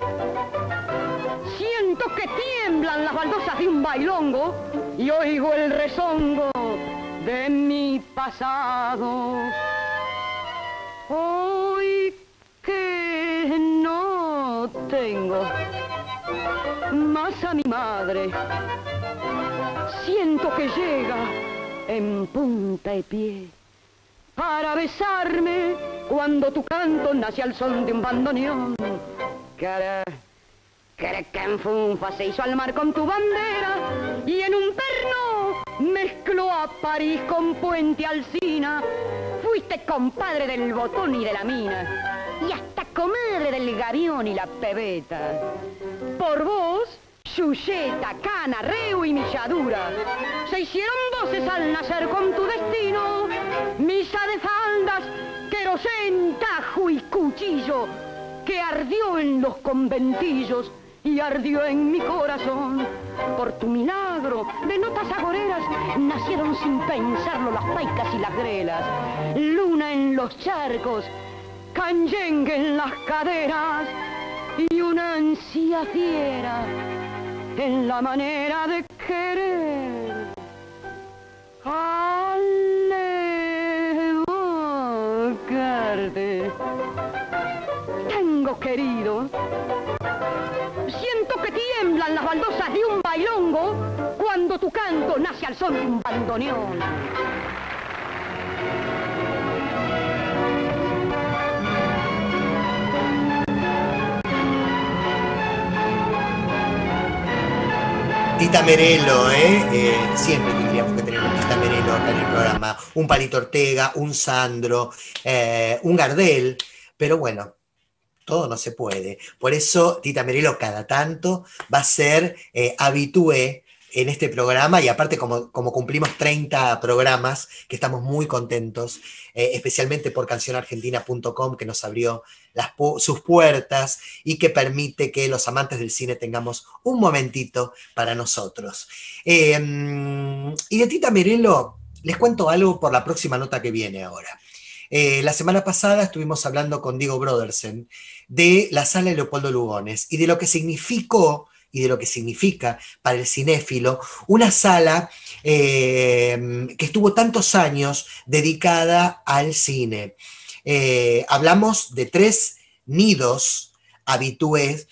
[SPEAKER 10] Siento que tiemblan las baldosas de un bailongo y oigo el rezongo de mi pasado. Hoy que no tengo más a mi madre, siento que llega en punta de pie para besarme cuando tu canto nace al son de un bandoneón. Cara, Funfa se hizo al mar con tu bandera y en un perno mezcló a París con Puente Alsina. Fuiste compadre del botón y de la mina y hasta comadre del gavión y la pebeta. Por vos, Chuyeta, Cana, Reu y Milladura se hicieron voces al nacer con tu destino. Misa de faldas, querosén, tajo y cuchillo que ardió en los conventillos y ardió en mi corazón. Por tu milagro de notas agoreras nacieron sin pensarlo las paicas y las grelas. Luna en los charcos, canyengue en las caderas y una ansia fiera en la manera de querer. Alevocarte. Tengo querido Siento que tiemblan las baldosas de un bailongo cuando tu canto nace al son de un bandoneón.
[SPEAKER 1] Tita Merelo, ¿eh? Eh, siempre tendríamos que tener un Tita Merelo acá en el programa, un Palito Ortega, un Sandro, eh, un Gardel, pero bueno, todo no se puede. Por eso Tita Merelo cada tanto va a ser eh, habitué en este programa y aparte como, como cumplimos 30 programas, que estamos muy contentos, eh, especialmente por cancionargentina.com que nos abrió sus puertas y que permite que los amantes del cine tengamos un momentito para nosotros. Em, y de Tita Merelo, les cuento algo por la próxima nota que viene ahora. Eh, la semana pasada estuvimos hablando con Diego Brodersen de la sala Leopoldo Lugones y de lo que significó y de lo que significa para el cinéfilo una sala eh, que estuvo tantos años dedicada al cine. Eh, hablamos de tres nidos habitués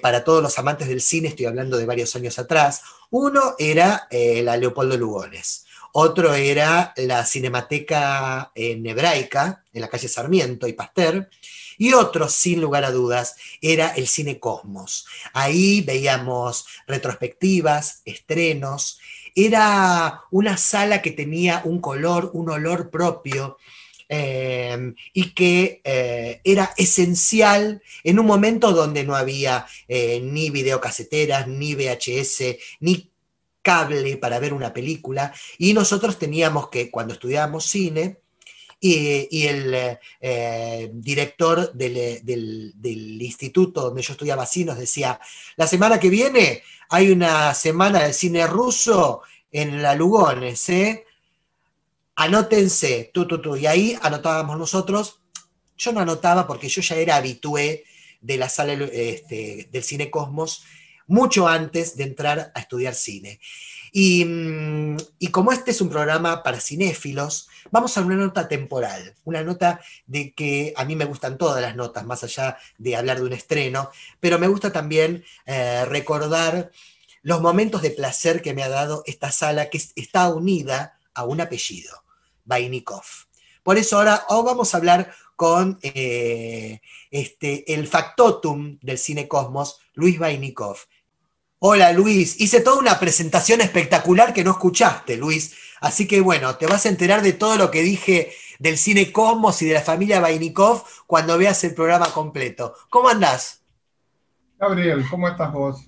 [SPEAKER 1] para todos los amantes del cine, estoy hablando de varios años atrás. Uno era la Leopoldo Lugones, otro era la Cinemateca en Hebraica, en la calle Sarmiento y Pasteur, y otro, sin lugar a dudas, era el cine Cosmos. Ahí veíamos retrospectivas, estrenos. Era una sala que tenía un color, un olor propio. Eh, y que eh, era esencial en un momento donde no había eh, ni videocaseteras, ni VHS, ni cable para ver una película, y nosotros teníamos que, cuando estudiábamos cine, y, el eh, director del, instituto donde yo estudiaba así nos decía, la semana que viene hay una semana de cine ruso en la Lugones, ¿eh? Anótense, tú, tú, tú. Y ahí anotábamos nosotros. Yo no anotaba porque yo ya era habitué de la sala este, del Cine Cosmos mucho antes de entrar a estudiar cine. Mm, y, como este es un programa para cinéfilos, vamos a una nota temporal, una nota de que a mí me gustan todas las notas, más allá de hablar de un estreno, pero me gusta también eh, recordar los momentos de placer que me ha dado esta sala que está unida a un apellido, Vainikov. Por eso ahora vamos a hablar con eh, este, el factotum del cine Cosmos, Luis Vainikov. Hola Luis, hice toda una presentación espectacular que no escuchaste, Luis. Así que bueno, te vas a enterar de todo lo que dije del cine Cosmos y de la familia Vainikov cuando veas el programa completo. ¿Cómo andás?
[SPEAKER 11] Gabriel, ¿cómo estás vos?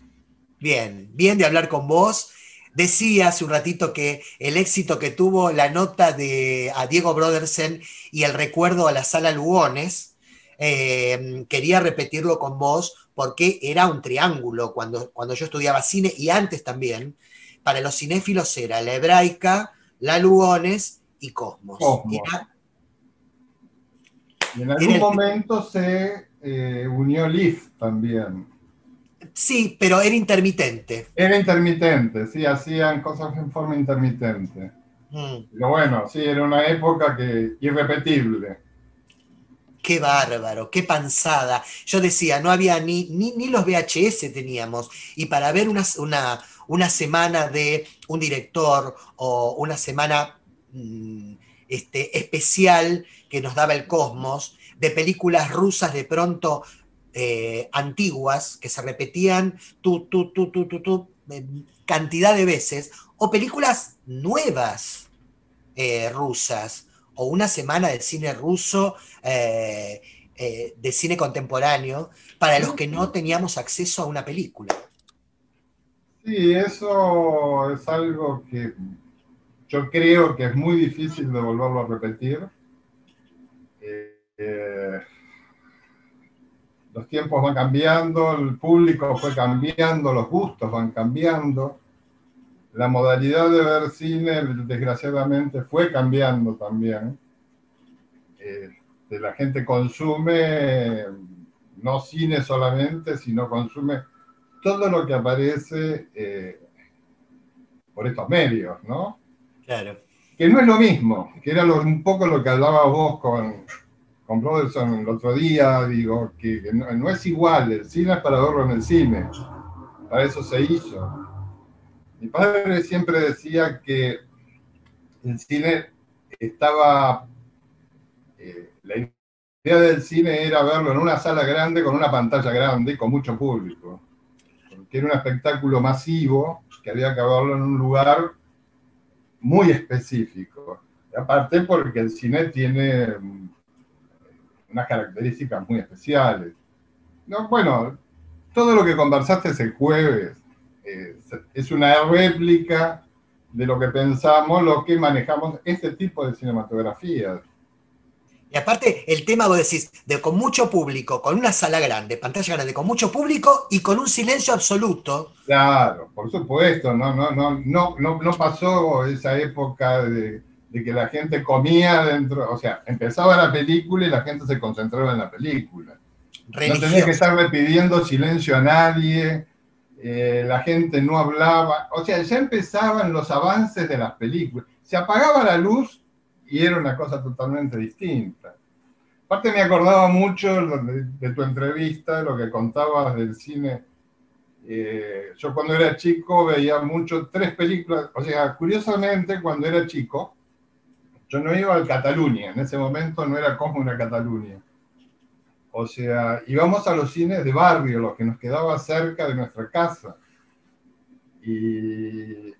[SPEAKER 1] Bien, bien de hablar con vos. Decía hace un ratito que el éxito que tuvo la nota de a Diego Brodersen y el recuerdo a la sala Lugones, eh, quería repetirlo con vos porque era un triángulo cuando, cuando yo estudiaba cine y antes también. Para los cinéfilos era la hebraica, la Lugones y Cosmos.
[SPEAKER 11] y en algún momento se eh, unió Leaf también.
[SPEAKER 1] Sí, pero era intermitente.
[SPEAKER 11] Era intermitente, sí, hacían cosas en forma intermitente. Mm. Pero bueno, sí, era una época que irrepetible
[SPEAKER 1] qué bárbaro, qué panzada. Yo decía, no había ni, ni, los VHS teníamos. Y para ver una, una, semana de un director o una semana mm, este, especial que nos daba el Cosmos, de películas rusas de pronto eh, antiguas, que se repetían eh, cantidad de veces, o películas nuevas eh, rusas o una semana de cine ruso, eh, eh, de cine contemporáneo, para los que no teníamos acceso a una película.
[SPEAKER 11] Sí, eso es algo que yo creo que es muy difícil de volverlo a repetir. Eh, los tiempos van cambiando, el público fue cambiando, los gustos van cambiando la modalidad de ver cine, desgraciadamente, fue cambiando también. Eh, la gente consume no cine solamente, sino consume todo lo que aparece eh, por estos medios, ¿no?
[SPEAKER 1] Claro.
[SPEAKER 11] Que no es lo mismo, que era un poco lo que hablaba vos con, con Robertson el otro día, digo, que, no, no, es igual, el cine es para verlo en el cine, para eso se hizo. Mi padre siempre decía que el cine estaba, eh, la idea del cine era verlo en una sala grande, con una pantalla grande con mucho público, porque era un espectáculo masivo que había que verlo en un lugar muy específico. Y aparte porque el cine tiene mm, unas características muy especiales. No, bueno, todo lo que conversaste ese jueves es una réplica de lo que pensamos, lo que manejamos este tipo de cinematografía.
[SPEAKER 1] Y aparte, el tema, vos decís, de con mucho público, con una sala grande, pantalla grande, con mucho público y con un silencio absoluto.
[SPEAKER 11] Claro, por supuesto, no, no, no, no, no, no pasó esa época de, de que la gente comía dentro, o sea, empezaba la película y la gente se concentraba en la película. No tenía que estarle pidiendo silencio a nadie, eh, la gente no hablaba, o sea, ya empezaban los avances de las películas. Se apagaba la luz y era una cosa totalmente distinta. Aparte me acordaba mucho de, tu entrevista, lo que contabas del cine. Eh, yo cuando era chico veía mucho tres películas, o sea, curiosamente cuando era chico, yo no iba al Cataluña, en ese momento no era como una Cataluña. O sea, íbamos a los cines de barrio, los que nos quedaba cerca de nuestra casa. Y,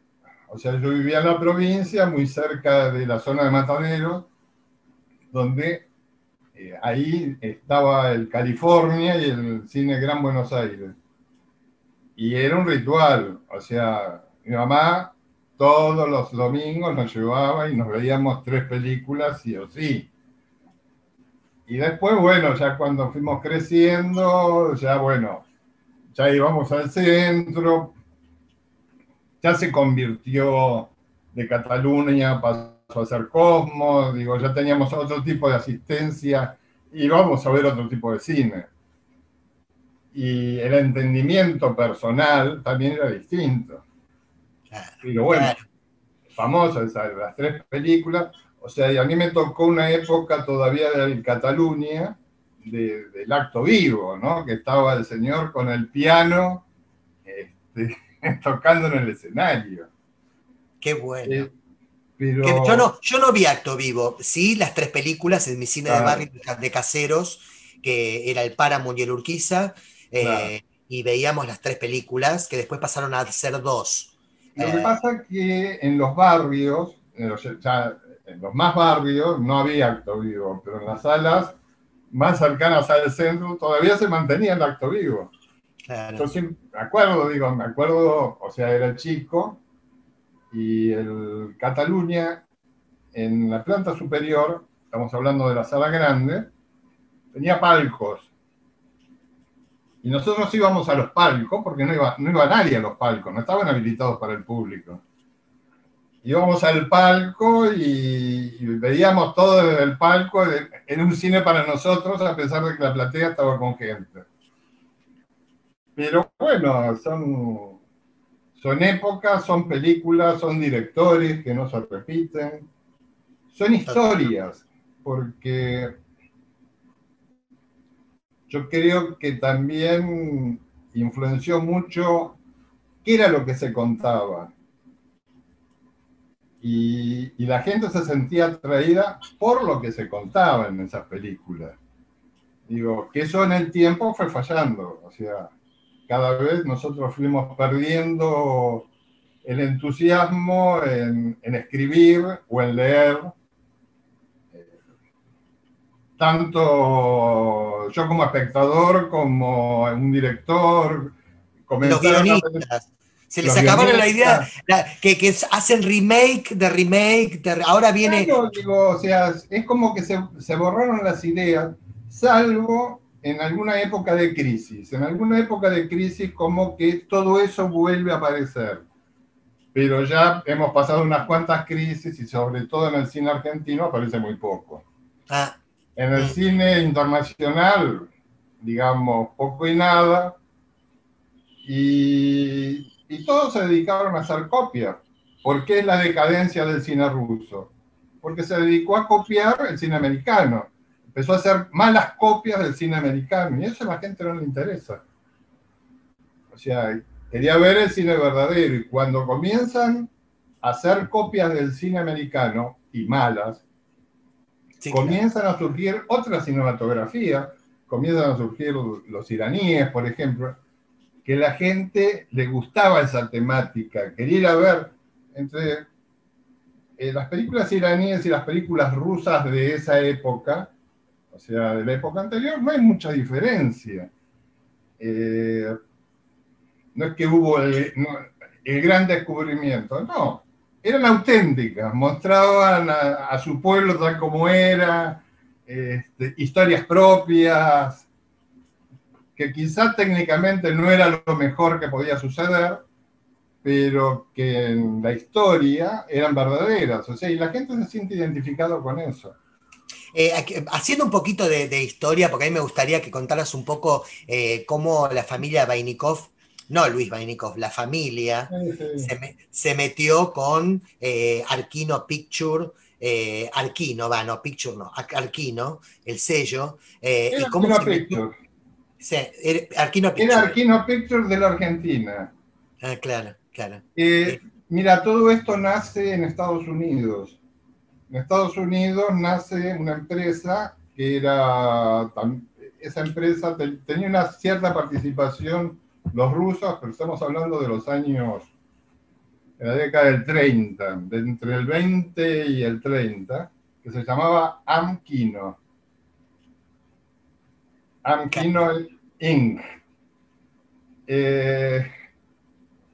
[SPEAKER 11] o sea, yo vivía en la provincia, muy cerca de la zona de Mataderos, donde eh, ahí estaba el California y el cine Gran Buenos Aires. Y era un ritual, o sea, mi mamá todos los domingos nos llevaba y nos veíamos tres películas, sí o sí. Y después, bueno, ya cuando fuimos creciendo, ya bueno, ya íbamos al centro, ya se convirtió de Cataluña, pasó a ser Cosmos, digo, ya teníamos otro tipo de asistencia y íbamos a ver otro tipo de cine. Y el entendimiento personal también era distinto. Pero bueno, famosas las tres películas. O sea, y a mí me tocó una época todavía de Cataluña, de, del acto vivo, ¿no? Que estaba el señor con el piano este, tocando en el escenario.
[SPEAKER 1] Qué bueno.
[SPEAKER 11] Eh, pero...
[SPEAKER 1] Que yo, no, yo no vi acto vivo, sí las tres películas en mi cine de barrio de caseros, que era el Paramount y el Urquiza, eh,
[SPEAKER 11] Claro.
[SPEAKER 1] y veíamos las tres películas que después pasaron a ser dos.
[SPEAKER 11] Lo que
[SPEAKER 1] Eh,
[SPEAKER 11] pasa es que en los barrios, en los, ya en los más barrios, no había acto vivo, pero en las salas más cercanas al centro todavía se mantenía el acto vivo.
[SPEAKER 1] claro.
[SPEAKER 11] Yo sí me acuerdo, digo, me acuerdo, o sea, era chico y el Cataluña en la planta superior, estamos hablando de la sala grande, tenía palcos. Y nosotros íbamos a los palcos porque no iba, no iba nadie a los palcos, no estaban habilitados para el público. Íbamos al palco y, veíamos todo desde el palco, en un cine para nosotros, a pesar de que la platea estaba con gente. Pero bueno, son, son épocas, son películas, son directores que no se repiten, son historias, porque yo creo que también influenció mucho qué era lo que se contaba. Y, y la gente se sentía atraída por lo que se contaba en esas películas. Digo, que eso en el tiempo fue fallando. O sea, cada vez nosotros fuimos perdiendo el entusiasmo en, en escribir o en leer. Tanto yo como espectador, como un director,
[SPEAKER 1] guionistas. Se les acabaron la idea la- que, que hacen remake de remake. de- ahora viene.
[SPEAKER 11] Claro, digo, o sea, es como que se, se borraron las ideas, salvo en alguna época de crisis. En alguna época de crisis como que todo eso vuelve a aparecer. Pero ya hemos pasado unas cuantas crisis y sobre todo en el cine argentino aparece muy poco.
[SPEAKER 1] Ah,
[SPEAKER 11] En el cine internacional, digamos, poco y nada. Y, y todos se dedicaron a hacer copias. ¿Por qué es la decadencia del cine ruso? Porque se dedicó a copiar el cine americano. Empezó a hacer malas copias del cine americano y eso a la gente no le interesa. O sea, quería ver el cine verdadero y cuando comienzan a hacer copias del cine americano y malas,
[SPEAKER 1] sí, claro.
[SPEAKER 11] comienzan a surgir otra cinematografía, comienzan a surgir los iraníes, por ejemplo, que la gente le gustaba esa temática, quería ir a ver entre eh, las películas iraníes y las películas rusas de esa época, o sea, de la época anterior, no hay mucha diferencia. Eh, no es que hubo el, gran descubrimiento, no, eran auténticas, mostraban a, a su pueblo tal como era, este, historias propias, que quizá técnicamente no era lo mejor que podía suceder, pero que en la historia eran verdaderas. O sea, y la gente se siente identificado con eso.
[SPEAKER 1] Eh, haciendo un poquito de, de historia, porque a mí me gustaría que contaras un poco eh, cómo la familia Vainikov, no Luis Vainikov, la familia se, me- se metió con eh, Arquino Picture, eh, Arquino, va, no, Picture no, Ar- Arquino, el sello, y cómo se metió- Era Arquino Picture.
[SPEAKER 11] Era Arquino Pictures de la Argentina.
[SPEAKER 1] Ah, claro, claro.
[SPEAKER 11] Eh, mira, todo esto nace en Estados Unidos. En Estados Unidos nace una empresa que era, esa empresa te- tenía una cierta participación los rusos, pero estamos hablando de los años, de la década del 30, de entre el 20 y el 30, que se llamaba Amkino. Amkino Inc. Eh,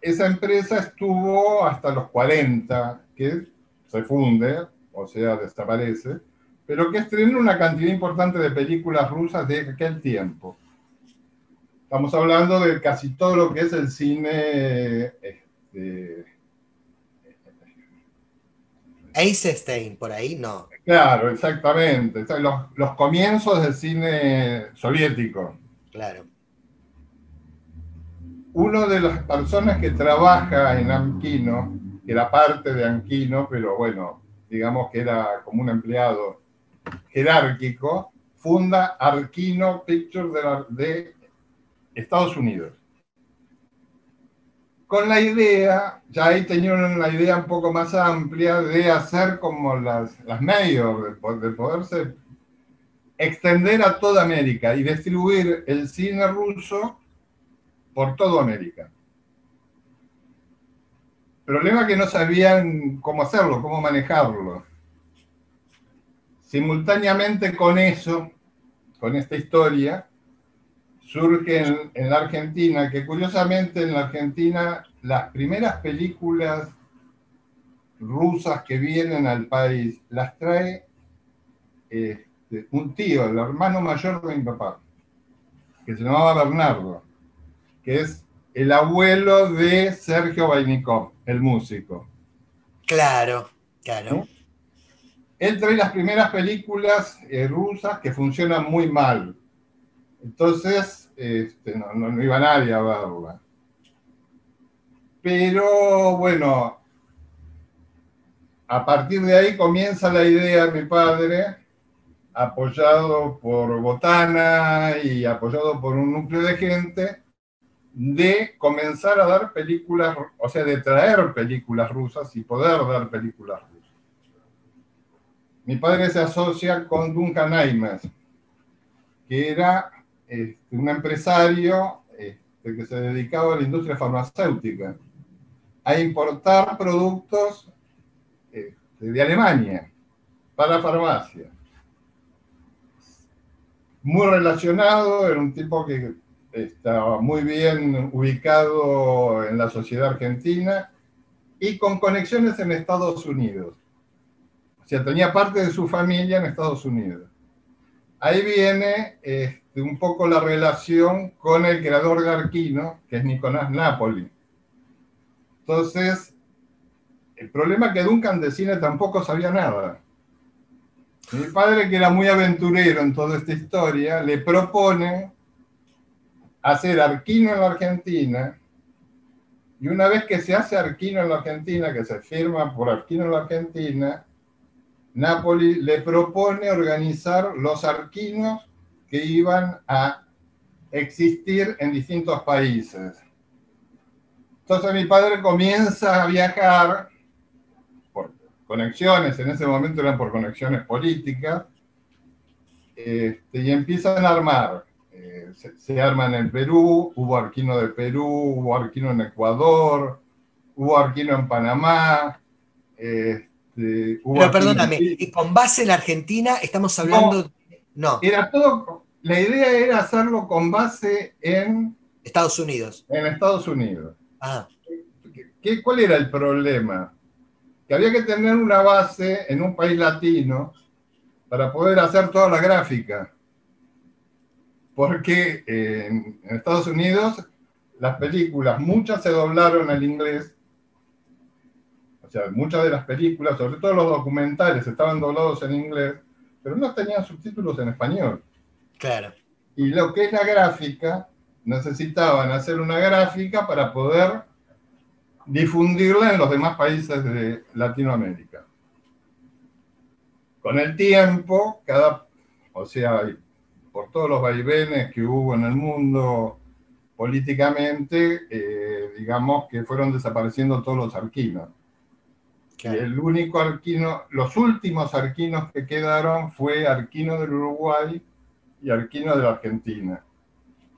[SPEAKER 11] esa empresa estuvo hasta los 40, que se funde, o sea, desaparece, pero que estrenó una cantidad importante de películas rusas de aquel tiempo. Estamos hablando de casi todo lo que es el cine. este,
[SPEAKER 1] Eisenstein, por ahí, no.
[SPEAKER 11] claro, exactamente. Los, los comienzos del cine soviético.
[SPEAKER 1] Claro.
[SPEAKER 11] Uno de las personas que trabaja en Amquino, que era parte de Amquino, pero bueno, digamos que era como un empleado jerárquico, funda Arquino Pictures de Estados Unidos. Con la idea, ya ahí tenían una idea un poco más amplia de hacer como las, las medios, de poderse extender a toda América y distribuir el cine ruso por toda América. Problema que no sabían cómo hacerlo, cómo manejarlo. Simultáneamente con eso, con esta historia, surge en, en la Argentina, que curiosamente en la Argentina las primeras películas rusas que vienen al país las trae este, un tío, el hermano mayor de mi papá, que se llamaba Bernardo, que es el abuelo de Sergio Vainikov, el músico.
[SPEAKER 1] Claro, claro.
[SPEAKER 11] Él trae las primeras películas eh, rusas que funcionan muy mal. Entonces, este, no, no- no iba nadie a verla. Pero bueno, a partir de ahí comienza la idea de mi padre, apoyado por Botana y apoyado por un núcleo de gente, de comenzar a dar películas, o sea, de traer películas rusas y poder dar películas rusas. Mi padre se asocia con Duncan Aimes, que era este, un empresario este, que se dedicaba a la industria farmacéutica, a importar productos este, de Alemania para farmacia. Muy relacionado, era un tipo que estaba muy bien ubicado en la sociedad argentina y con conexiones en Estados Unidos. O sea, tenía parte de su familia en Estados Unidos. Ahí viene este, un poco la relación con el creador de Arquino, que es Nicolás Napoli. Entonces, el problema es que Duncan de cine tampoco sabía nada. Mi padre, que era muy aventurero en toda esta historia, le propone hacer Arquino en la Argentina, y una vez que se hace Arquino en la Argentina, que se firma por Arquino en la Argentina, Napoli le propone organizar los arquinos que iban a existir en distintos países. Entonces mi padre comienza a viajar por conexiones, en ese momento eran por conexiones políticas, este, y empiezan a armar. Eh, se, se arman en Perú, hubo arquino de Perú, hubo arquino en Ecuador, hubo arquino en Panamá. este, hubo
[SPEAKER 1] Pero
[SPEAKER 11] en
[SPEAKER 1] perdóname, y con base en la Argentina estamos hablando. No.
[SPEAKER 11] Era todo, la idea era hacerlo con base en
[SPEAKER 1] Estados Unidos.
[SPEAKER 11] En Estados Unidos.
[SPEAKER 1] Ah.
[SPEAKER 11] ¿Qué, ¿Cuál era el problema? Que había que tener una base en un país latino para poder hacer toda la gráfica. Porque eh, en Estados Unidos las películas, muchas se doblaron al inglés. O sea, muchas de las películas, sobre todo los documentales, estaban doblados en inglés, pero no tenían subtítulos en español.
[SPEAKER 1] Claro.
[SPEAKER 11] Y lo que es la gráfica, necesitaban hacer una gráfica para poder difundirla en los demás países de Latinoamérica. Con el tiempo, cada, o sea, por todos los vaivenes que hubo en el mundo políticamente, eh, digamos que fueron desapareciendo todos los arquinos. El único arquino, los últimos arquinos que quedaron fue Arquino del Uruguay y Arquino de la Argentina,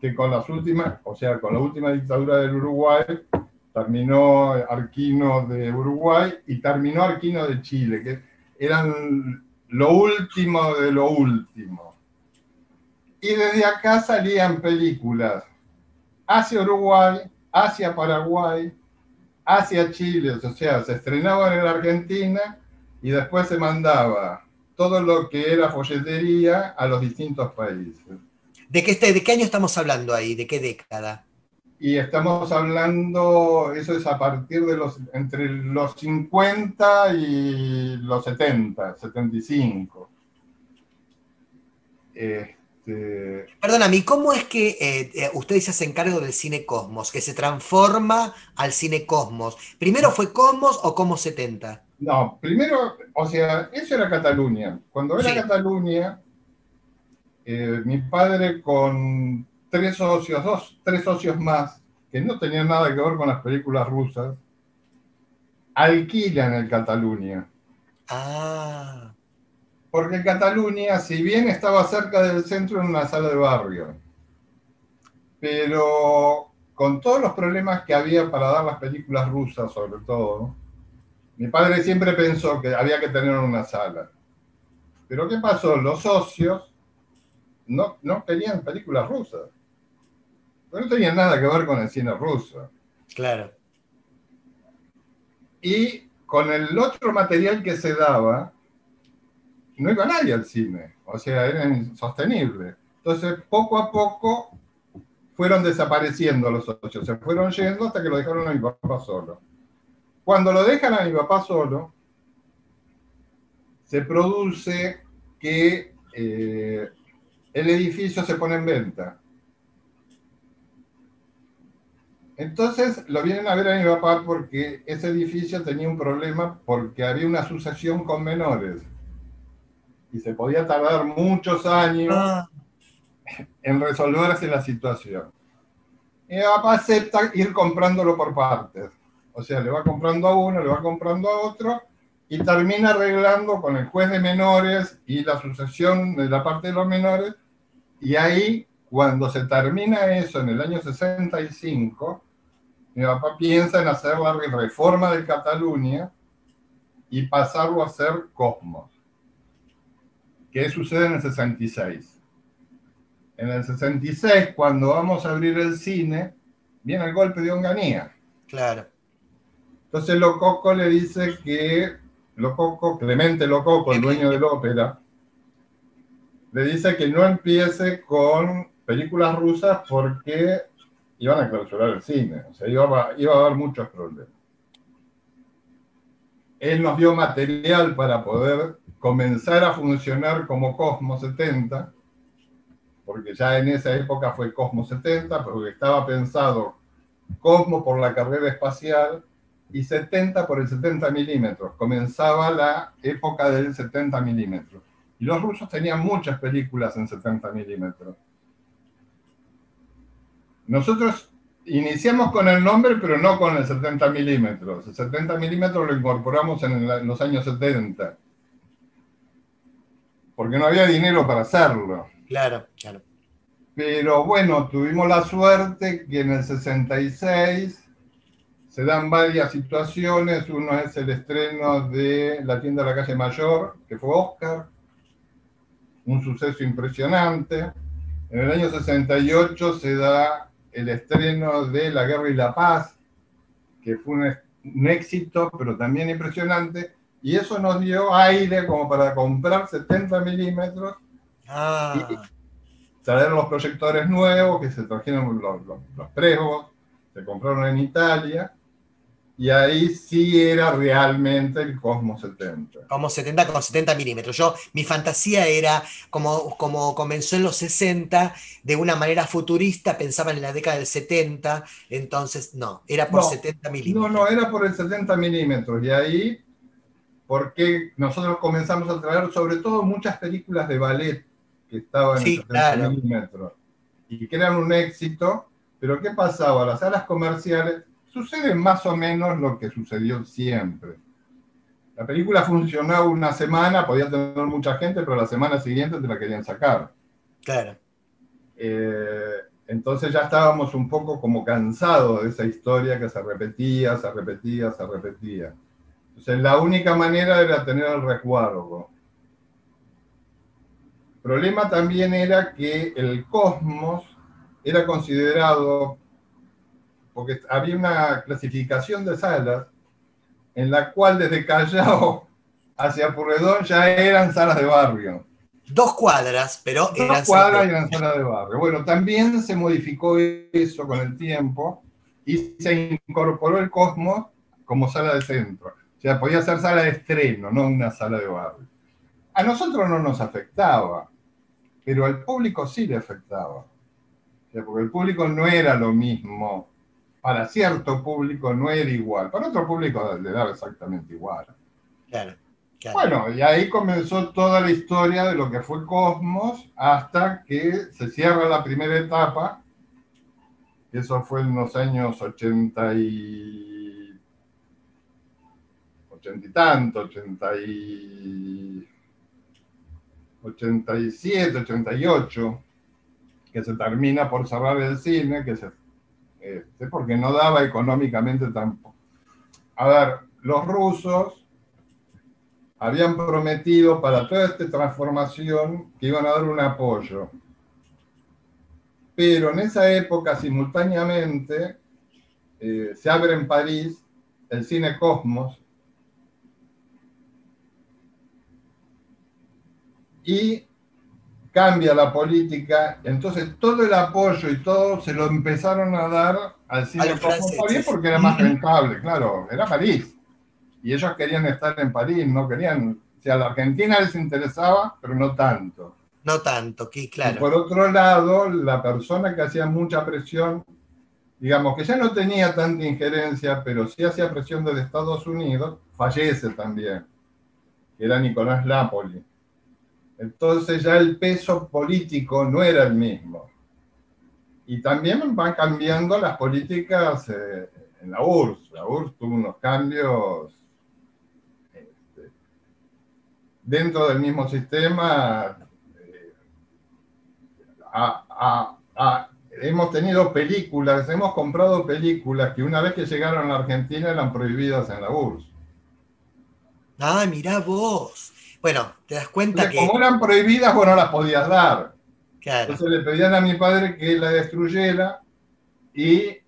[SPEAKER 11] que con las últimas, o sea, con la última dictadura del Uruguay, terminó Arquino de Uruguay y terminó Arquino de Chile, que eran lo último de lo último. Y desde acá salían películas hacia Uruguay, hacia Paraguay, hacia Chile, o sea, se estrenaban en la Argentina y después se mandaba todo lo que era folletería a los distintos países.
[SPEAKER 1] ¿De qué, este, ¿De qué año estamos hablando ahí? ¿De qué década?
[SPEAKER 11] Y estamos hablando, eso es a partir de los, entre los 50 y los 70, 75. Este...
[SPEAKER 1] Perdóname, ¿cómo es que eh, eh, usted se hace cargo del cine Cosmos, que se transforma al cine Cosmos? ¿Primero fue Cosmos o Cosmos 70?
[SPEAKER 11] No, primero, o sea, eso era Cataluña. Cuando era Cataluña, eh, mi padre con tres socios, dos, tres socios más, que no tenían nada que ver con las películas rusas, alquilan el Cataluña.
[SPEAKER 1] Ah.
[SPEAKER 11] Porque Cataluña, si bien estaba cerca del centro en una sala de barrio, pero con todos los problemas que había para dar las películas rusas, sobre todo, mi padre siempre pensó que había que tener una sala. Pero ¿qué pasó? Los socios no, no querían películas rusas. no tenían nada que ver con el cine ruso.
[SPEAKER 1] Claro.
[SPEAKER 11] Y con el otro material que se daba, no iba nadie al cine. O sea, era insostenible. Entonces, poco a poco fueron desapareciendo los socios. Se fueron yendo hasta que lo dejaron a mi papá solo. Cuando lo dejan a mi papá solo, se produce que eh, el edificio se pone en venta. Entonces lo vienen a ver a mi papá porque ese edificio tenía un problema porque había una asociación con menores y se podía tardar muchos años
[SPEAKER 1] Ah.
[SPEAKER 11] en resolverse la situación. Y mi papá acepta ir comprándolo por partes. O sea, le va comprando a uno, le va comprando a otro y termina arreglando con el juez de menores y la asociación de la parte de los menores. Y ahí, cuando se termina eso en el año 65, mi papá piensa en hacer la reforma de Cataluña y pasarlo a ser Cosmos. ¿Qué sucede en el 66? En el 66, cuando vamos a abrir el cine, viene el golpe de Onganía.
[SPEAKER 1] Claro.
[SPEAKER 11] Entonces Lococo le dice que Lococo, Clemente Lococo, el dueño de la ópera, le dice que no empiece con películas rusas porque iban a clausurar el cine, o sea, iba a, iba a haber muchos problemas. Él nos dio material para poder comenzar a funcionar como Cosmo 70, porque ya en esa época fue Cosmo 70, porque estaba pensado Cosmo por la carrera espacial y 70 por el 70 milímetros. Comenzaba la época del 70 milímetros. Y los rusos tenían muchas películas en 70 milímetros. Nosotros iniciamos con el nombre, pero no con el 70 milímetros. El 70 milímetros lo incorporamos en, la- en los años 70. Porque no había dinero para hacerlo.
[SPEAKER 1] Claro, claro.
[SPEAKER 11] Pero bueno, tuvimos la suerte que en el 66 se dan varias situaciones. Uno es el estreno de La tienda de la calle Mayor, que fue Oscar, un suceso impresionante. En el año 68 se da el estreno de La Guerra y la Paz, que fue un, un éxito, pero también impresionante, y eso nos dio aire como para comprar 70 milímetros
[SPEAKER 1] Ah,
[SPEAKER 11] traer los proyectores nuevos, que se trajeron los, los, los se compraron en Italia, y ahí sí era realmente el Cosmos 70.
[SPEAKER 1] como 70 con 70 milímetros. Yo, mi fantasía era, como, como comenzó en los 60, de una manera futurista, pensaba en la década del 70, entonces no, era por
[SPEAKER 11] No,
[SPEAKER 1] 70
[SPEAKER 11] No,
[SPEAKER 1] milímetros.
[SPEAKER 11] no, era por el 70 milímetros, y ahí, porque nosotros comenzamos a traer sobre todo muchas películas de ballet que estaban
[SPEAKER 1] Sí,
[SPEAKER 11] en 70
[SPEAKER 1] claro.
[SPEAKER 11] milímetros, y que eran un éxito, pero ¿qué pasaba? Las salas comerciales sucede más o menos lo que sucedió siempre. La película funcionaba una semana, podía tener mucha gente, pero la semana siguiente te la querían sacar.
[SPEAKER 1] Claro.
[SPEAKER 11] Eh, entonces ya estábamos un poco como cansados de esa historia que se repetía, se repetía, se repetía. Entonces la única manera era tener el resguardo. El problema también era que el cosmos era considerado, porque había una clasificación de salas en la cual desde Callao hacia Purredón ya eran salas de barrio.
[SPEAKER 1] Dos cuadras, pero
[SPEAKER 11] Dos
[SPEAKER 1] eran
[SPEAKER 11] cuadras y
[SPEAKER 1] solo-
[SPEAKER 11] eran salas de barrio. Bueno, también se modificó eso con el tiempo y se incorporó el Cosmos como sala de centro. O sea, podía ser sala de estreno, no una sala de barrio. A nosotros no nos afectaba, pero al público sí le afectaba. O sea, porque el público no era lo mismo. Para cierto público no era igual. Para otro público le daba exactamente igual.
[SPEAKER 1] Claro, claro.
[SPEAKER 11] Bueno, y ahí comenzó toda la historia de lo que fue Cosmos hasta que se cierra la primera etapa. Eso fue en los años 80 y... 80 y tanto, 80 y... 87, 88, que se termina por cerrar el cine, que se, este, porque no daba económicamente tampoco. A ver, los rusos habían prometido para toda esta transformación que iban a dar un apoyo. Pero en esa época, simultáneamente, eh, se abre en París el cine Cosmos y cambia la política, entonces todo el apoyo y todo se lo empezaron a dar al cine porque era más rentable, claro, era París. Y ellos querían estar en París, no querían, o sea, a la Argentina les interesaba, pero no tanto.
[SPEAKER 1] No tanto, que
[SPEAKER 11] Y
[SPEAKER 1] claro.
[SPEAKER 11] por otro lado, la persona que hacía mucha presión, digamos que ya no tenía tanta injerencia, pero sí hacía presión desde Estados Unidos, fallece también, que era Nicolás Napoli. Entonces ya el peso político no era el mismo. Y también van cambiando las políticas eh, en la URSS. La URSS tuvo unos cambios este, dentro del mismo sistema. eh, hemos tenido películas, hemos comprado películas que una vez que llegaron a la Argentina eran prohibidas en la URSS.
[SPEAKER 1] Ah, mirá vos. Bueno, te das cuenta que.
[SPEAKER 11] como eran prohibidas, vos no las podías dar.
[SPEAKER 1] Claro.
[SPEAKER 11] Entonces le pedían a mi padre que la destruyera y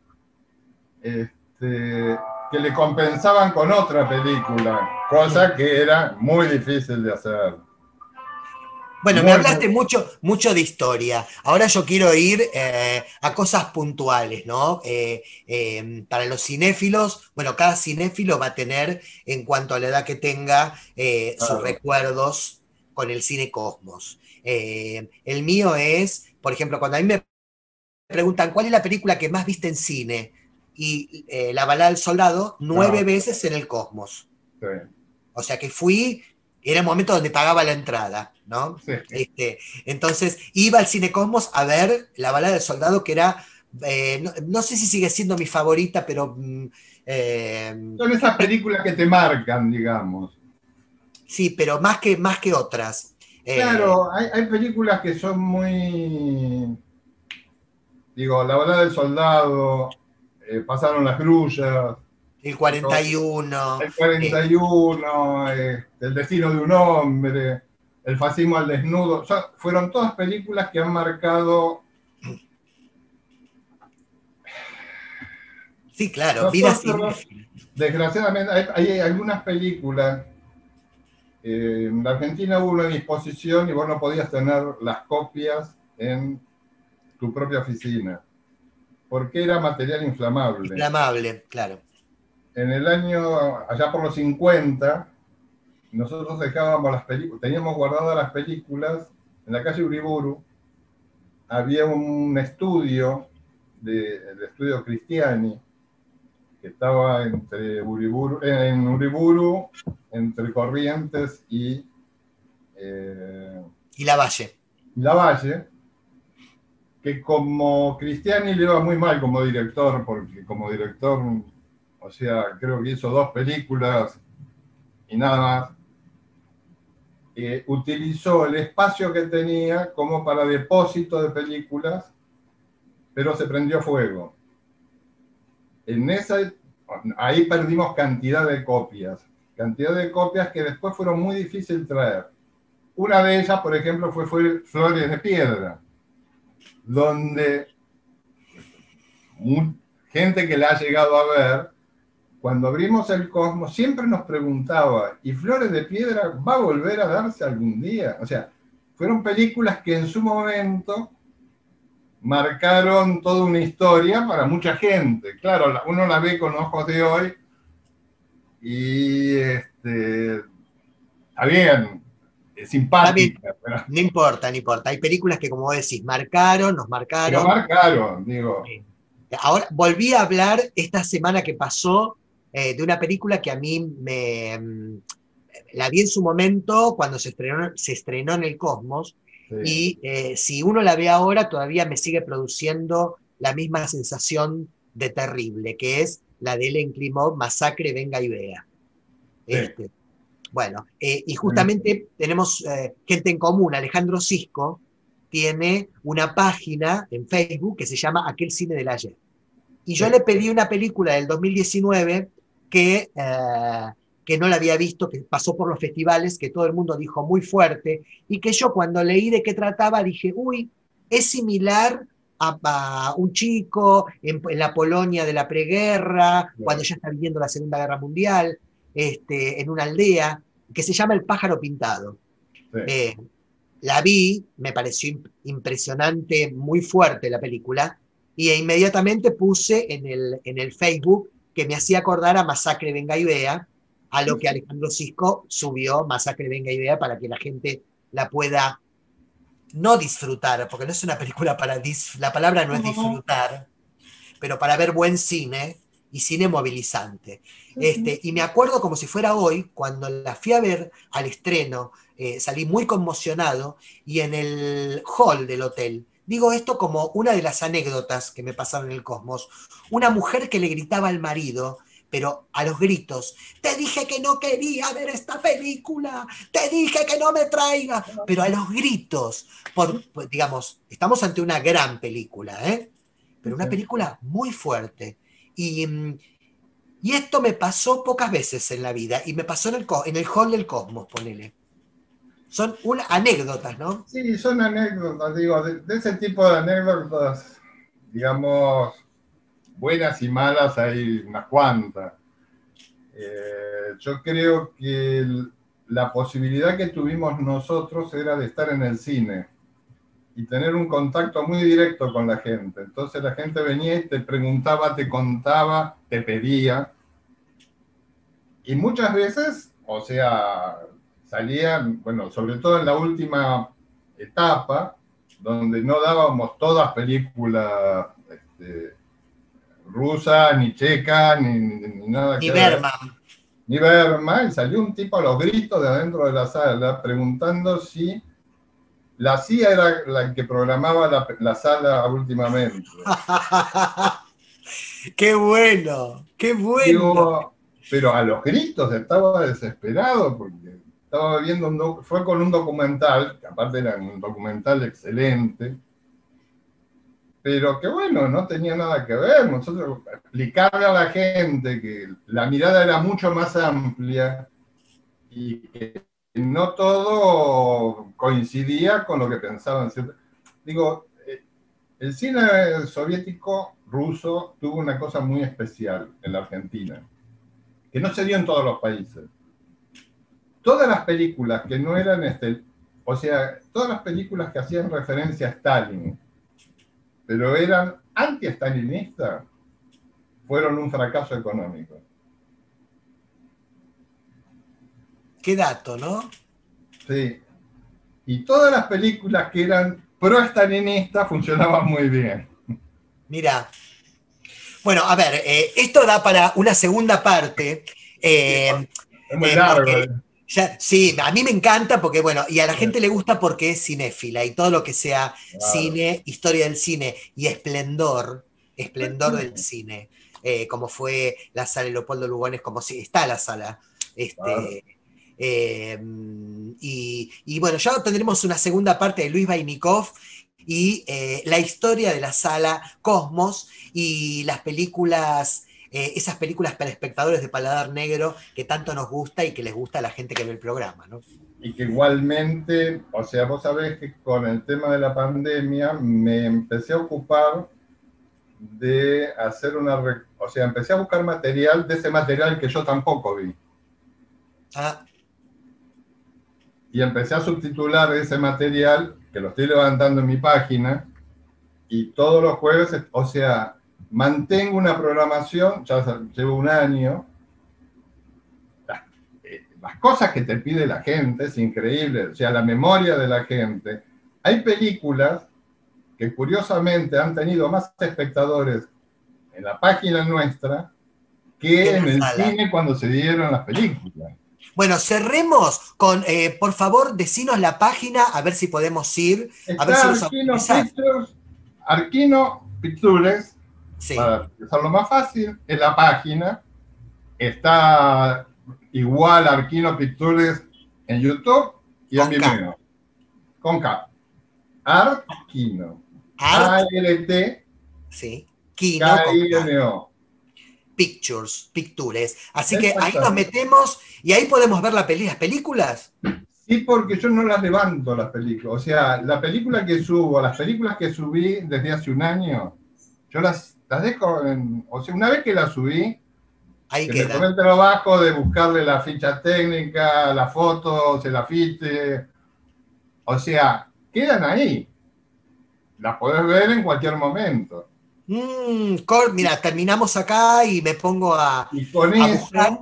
[SPEAKER 11] este, que le compensaban con otra película, cosa que era muy difícil de hacer.
[SPEAKER 1] Bueno, me hablaste mucho, mucho de historia. Ahora yo quiero ir eh, a cosas puntuales, ¿no? Eh, eh, para los cinéfilos, bueno, cada cinéfilo va a tener, en cuanto a la edad que tenga, eh, sus recuerdos con el cine Cosmos. Eh, el mío es, por ejemplo, cuando a mí me preguntan cuál es la película que más viste en cine, y La balada del soldado, nueve
[SPEAKER 11] Ah.
[SPEAKER 1] veces en el Cosmos.
[SPEAKER 11] Sí,
[SPEAKER 1] O sea que fui, era el momento donde pagaba la entrada, ¿no?
[SPEAKER 11] sí.
[SPEAKER 1] Este, entonces iba al Cine Cosmos a ver La balada del soldado, que era, eh, no, no sé si sigue siendo mi favorita, pero mm, eh,
[SPEAKER 11] Son esas películas que te marcan, digamos.
[SPEAKER 1] sí, pero más que, más que otras. Eh,
[SPEAKER 11] Claro, hay, hay películas que son muy. Digo, La balada del soldado, eh, Pasaron las grullas,
[SPEAKER 1] El 41.
[SPEAKER 11] El 41, eh, El destino de un hombre, El fascismo al desnudo. O sea, fueron todas películas que han marcado
[SPEAKER 1] Sí, claro, vida.
[SPEAKER 11] Desgraciadamente, hay, hay algunas películas. eh, en la Argentina hubo una disposición y vos no podías tener las copias en tu propia oficina, porque era material inflamable.
[SPEAKER 1] Inflamable, claro.
[SPEAKER 11] En el año, allá por los 50, nosotros dejábamos las películas, teníamos guardadas las películas en la calle Uriburu. Había un estudio, de, el estudio Cristiani, que estaba entre Uriburu, en Uriburu, entre Corrientes y eh,
[SPEAKER 1] Y la Valle.
[SPEAKER 11] La Valle, que como Cristiani le iba muy mal como director, porque como director, o sea, creo que hizo dos películas y nada más, eh, utilizó el espacio que tenía como para depósito de películas, pero se prendió fuego. En esa, ahí perdimos cantidad de copias, cantidad de copias que después fueron muy difíciles traer. Una de ellas, por ejemplo, fue, fue Flores de Piedra, donde gente que la ha llegado a ver, cuando abrimos el cosmos, siempre nos preguntaba, ¿y Flores de Piedra va a volver a darse algún día? O sea, fueron películas que en su momento marcaron toda una historia para mucha gente. Claro, la- uno la ve con ojos de hoy y este, está bien, es simpática, pero,
[SPEAKER 1] No importa, no importa. Hay películas que, como decís, marcaron, nos marcaron.
[SPEAKER 11] marcaron, digo.
[SPEAKER 1] Ahora, volví a hablar esta semana que pasó eh, de una película que a mí me. mm, La vi en su momento cuando se estrenó, se estrenó en el Cosmos, y eh, si uno la ve ahora, todavía me sigue produciendo la misma sensación de terrible, que es la de Ellen Klimov, Masacre, Venga y Vea. Este, bueno, eh, y justamente tenemos gente en común. Alejandro Cisco tiene una página en Facebook que se llama Aquel Cine del Ayer. Y yo
[SPEAKER 11] Sí.
[SPEAKER 1] le pedí una película del 2019 que, eh, que no la había visto, que pasó por los festivales, que todo el mundo dijo muy fuerte, y que yo cuando leí de qué trataba dije, uy, es similar a, a un chico en, en la Polonia de la preguerra, cuando ya está viviendo la Segunda Guerra Mundial, este, en una aldea, que se llama El pájaro pintado. Eh, la vi, me pareció imp- impresionante, muy fuerte la película, y inmediatamente puse en el, en el Facebook que me hacía acordar a Masacre Venga y Vea, a lo que Alejandro Cisco subió Masacre Venga y Vea para que la gente la pueda no disfrutar, porque no es una película para la palabra no es disfrutar, pero para ver buen cine y cine movilizante. Este, y me acuerdo como si fuera hoy, cuando la fui a ver al estreno, eh, salí muy conmocionado y en el hall del hotel, digo esto como una de las anécdotas que me pasaron en el Cosmos, una mujer que le gritaba al marido, pero a los gritos, te dije que no quería ver esta película, te dije que no me traiga, pero a los gritos, por, digamos, estamos ante una gran película, ¿eh? pero una película muy fuerte. Y, mm, y esto me pasó pocas veces en la vida, y me pasó en el, en el hall del Cosmos, ponele. Son una, anécdotas, ¿no?
[SPEAKER 11] Sí, son anécdotas, digo, de, de ese tipo de anécdotas, digamos, buenas y malas hay unas cuantas. Eh, yo creo que el- la posibilidad que tuvimos nosotros era de estar en el cine y tener un contacto muy directo con la gente. Entonces la gente venía y te preguntaba, te contaba, te pedía. Y muchas veces, o sea, salían, bueno, sobre todo en la última etapa, donde no dábamos todas películas este, rusas, ni checas, ni, ni- ni nada
[SPEAKER 1] Ni. Berman.
[SPEAKER 11] Ni Berman, y salió un tipo a los gritos de adentro de la sala preguntando si la CIA era la que programaba la, la sala últimamente.
[SPEAKER 1] ¡Qué bueno! ¡Qué bueno!
[SPEAKER 11] Digo, pero a los gritos estaba desesperado porque estaba viendo un fue con un documental, que aparte era un documental excelente, pero que bueno, no tenía nada que ver. Nosotros explicarle a la gente que la mirada era mucho más amplia y que no todo coincidía con lo que pensaban. Digo, eh, el cine soviético ruso tuvo una cosa muy especial en la Argentina, que no se dio en todos los países. Todas las películas que no eran, este, o sea, todas las películas que hacían referencia a Stalin, pero eran anti-stalinistas, fueron un fracaso económico.
[SPEAKER 1] Qué dato, ¿no?
[SPEAKER 11] Sí. Y todas las películas que eran pro-stalinistas funcionaban muy bien.
[SPEAKER 1] Mira. Bueno, a ver, eh, esto da para una segunda parte. eh,
[SPEAKER 11] Es muy
[SPEAKER 1] eh,
[SPEAKER 11] largo.
[SPEAKER 1] porque
[SPEAKER 11] eh.
[SPEAKER 1] Ya- sí, a mí me encanta porque, bueno, y a la gente le gusta porque es cinéfila y todo lo que sea
[SPEAKER 11] Claro.
[SPEAKER 1] cine, historia del cine y esplendor, esplendor del cine, eh, como fue la sala Leopoldo Lugones, como si está la sala. Este,
[SPEAKER 11] Claro.
[SPEAKER 1] eh, y, y bueno, ya tendremos una segunda parte de Luis Vainikov y eh, la historia de la sala Cosmos y las películas, eh, esas películas para espectadores de paladar negro que tanto nos gusta y que les gusta a la gente que ve el programa, ¿no?
[SPEAKER 11] Y que igualmente, o sea, vos sabés que con el tema de la pandemia me empecé a ocupar de hacer una, o sea, empecé a buscar material de ese material que yo tampoco vi.
[SPEAKER 1] Ah,
[SPEAKER 11] Y empecé a subtitular ese material, que lo estoy levantando en mi página, y todos los jueves, o sea, mantengo una programación, ya llevo un año, las, eh, las cosas que te pide la gente es increíble, o sea, la memoria de la gente. Hay películas que curiosamente han tenido más espectadores en la página nuestra que
[SPEAKER 1] en
[SPEAKER 11] el
[SPEAKER 1] sala.
[SPEAKER 11] cine cuando se dieron las películas.
[SPEAKER 1] Bueno, cerremos con, eh, por favor, decinos la página, a ver si podemos ir, a ver si
[SPEAKER 11] Arquino. Pictures, Arquino Pictures,
[SPEAKER 1] Sí.
[SPEAKER 11] para hacerlo más fácil, es la página. Está igual Arquino Pictures en YouTube y en. Vimeo. Con K. Arquino.
[SPEAKER 1] Art,
[SPEAKER 11] A-R-T,
[SPEAKER 1] sí. Kino.
[SPEAKER 11] K-I-N-O.
[SPEAKER 1] Pictures, Pictures. Así que ahí nos metemos y ahí podemos ver la peli- las películas.
[SPEAKER 11] Sí, porque yo no las levanto las películas. O sea, la película que subo, las películas que subí desde hace un año, yo las, las dejo en. O sea, una vez que las subí,
[SPEAKER 1] Ahí
[SPEAKER 11] que me tomé
[SPEAKER 1] queda.
[SPEAKER 11] el trabajo de buscarle la ficha técnica, las fotos, el afiche. O sea, quedan ahí. Las podés ver en cualquier momento.
[SPEAKER 1] Mm, mira, terminamos acá y me pongo a,
[SPEAKER 11] Y con
[SPEAKER 1] a
[SPEAKER 11] eso,
[SPEAKER 1] buscar.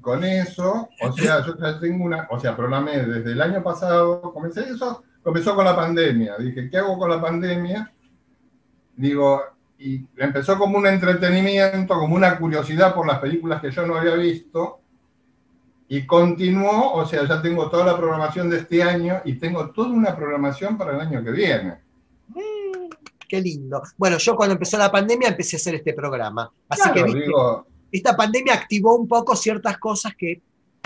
[SPEAKER 11] con eso, o sea, yo ya tengo una, o sea, programé desde el año pasado, comencé eso, comenzó con la pandemia. Dije, ¿qué hago con la pandemia? Digo, y empezó como un entretenimiento, como una curiosidad por las películas que yo no había visto. Y continuó, o sea, ya tengo toda la programación de este año y tengo toda una programación para el año que viene.
[SPEAKER 1] Qué lindo. Bueno, yo cuando empezó la pandemia empecé a hacer este programa. Así
[SPEAKER 11] Claro,
[SPEAKER 1] que viste,
[SPEAKER 11] digo,
[SPEAKER 1] esta pandemia activó un poco ciertas cosas que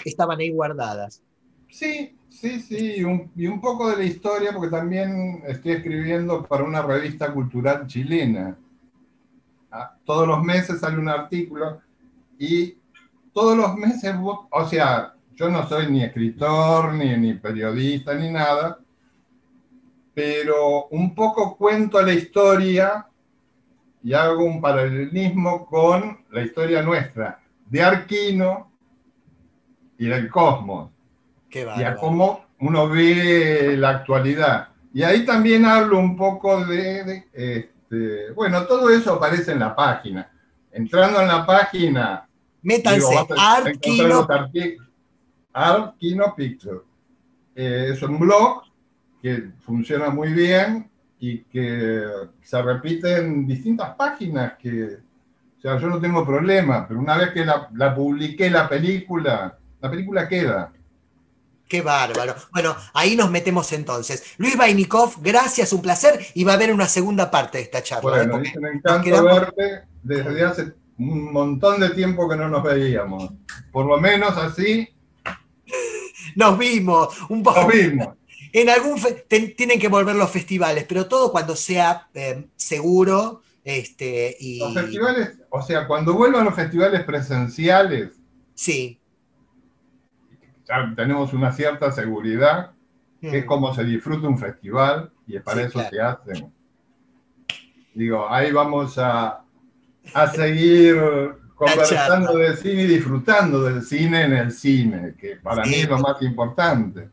[SPEAKER 1] estaban ahí guardadas.
[SPEAKER 11] Sí, sí, sí, un, y un poco de la historia, porque también estoy escribiendo para una revista cultural chilena. Ah, Todos los meses sale un artículo y todos los meses, o sea, yo no soy ni escritor, ni, ni periodista, ni nada, pero un poco cuento la historia y hago un paralelismo con la historia nuestra, de Arquino y del cosmos.
[SPEAKER 1] Qué
[SPEAKER 11] y a cómo uno ve la actualidad. Y ahí también hablo un poco de, de, este, bueno, todo eso aparece en la página. Entrando en la página,
[SPEAKER 1] Métanse,
[SPEAKER 11] digo, vas a encontrar
[SPEAKER 1] Arquino.
[SPEAKER 11] los arti- Arquino Picture. Eh, es un blog que funciona muy bien y que se repite en distintas páginas que, o sea, yo no tengo problema, pero una vez que la, la publiqué la película, la película queda.
[SPEAKER 1] Qué bárbaro. Bueno, ahí nos metemos entonces. Luis Vainikov, gracias, un placer. Y va a haber una segunda parte de esta charla. ¿eh?
[SPEAKER 11] Bueno, me encanta
[SPEAKER 1] quedamos-
[SPEAKER 11] verte desde hace un montón de tiempo que no nos veíamos. Por lo menos así
[SPEAKER 1] nos vimos un poco.
[SPEAKER 11] nos vimos.
[SPEAKER 1] En algún ten- tienen que volver los festivales, pero todo cuando sea eh, seguro. Este, y
[SPEAKER 11] Los festivales, o sea, cuando vuelvan los festivales presenciales,
[SPEAKER 1] sí.
[SPEAKER 11] Ya tenemos una cierta seguridad, que es
[SPEAKER 1] Mm.
[SPEAKER 11] como se disfruta un festival y es para
[SPEAKER 1] Sí,
[SPEAKER 11] eso
[SPEAKER 1] claro.
[SPEAKER 11] que hacen. Digo, ahí vamos a, a seguir conversando
[SPEAKER 1] charla.
[SPEAKER 11] de cine y disfrutando del cine en el cine, que para
[SPEAKER 1] Sí.
[SPEAKER 11] mí es lo más importante.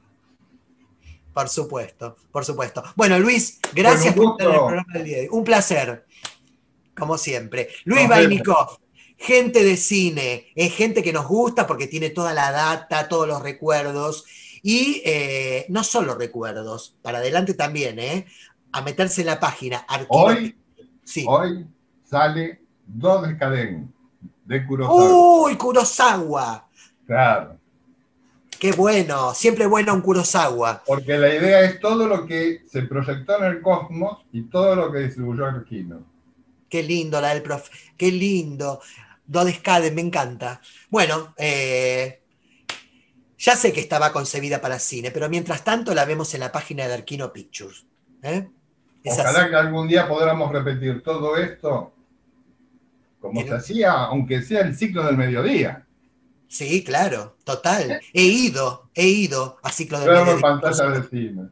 [SPEAKER 1] Por supuesto, por supuesto. Bueno, Luis, gracias
[SPEAKER 11] Bueno,
[SPEAKER 1] por estar en el programa del día de hoy. Un placer, como siempre. Luis Bainikov, gente de cine, es gente que nos gusta porque tiene toda la data, todos los recuerdos. Y eh, no solo recuerdos, para adelante también, ¿eh? A meterse en la página.
[SPEAKER 11] Hoy,
[SPEAKER 1] Sí.
[SPEAKER 11] hoy sale Dos de Kurosawa.
[SPEAKER 1] ¡Uy, Kurosawa!
[SPEAKER 11] Claro,
[SPEAKER 1] ¡Qué bueno! Siempre bueno un Kurosawa.
[SPEAKER 11] porque la idea es todo lo que se proyectó en el cosmos y todo lo que distribuyó Arquino.
[SPEAKER 1] Qué lindo la del profe. Qué lindo. Dodescade, me encanta. Bueno, eh, ya sé que estaba concebida para cine, pero mientras tanto la vemos en la página de Arquino Pictures. ¿eh?
[SPEAKER 11] Ojalá
[SPEAKER 1] así.
[SPEAKER 11] que algún día podamos repetir todo esto como
[SPEAKER 1] En-
[SPEAKER 11] se hacía, aunque sea el ciclo del mediodía.
[SPEAKER 1] Sí, claro, total. He ido, he ido a ciclo de
[SPEAKER 11] Veamos en
[SPEAKER 1] mediodía.
[SPEAKER 11] pantalla de cine. Un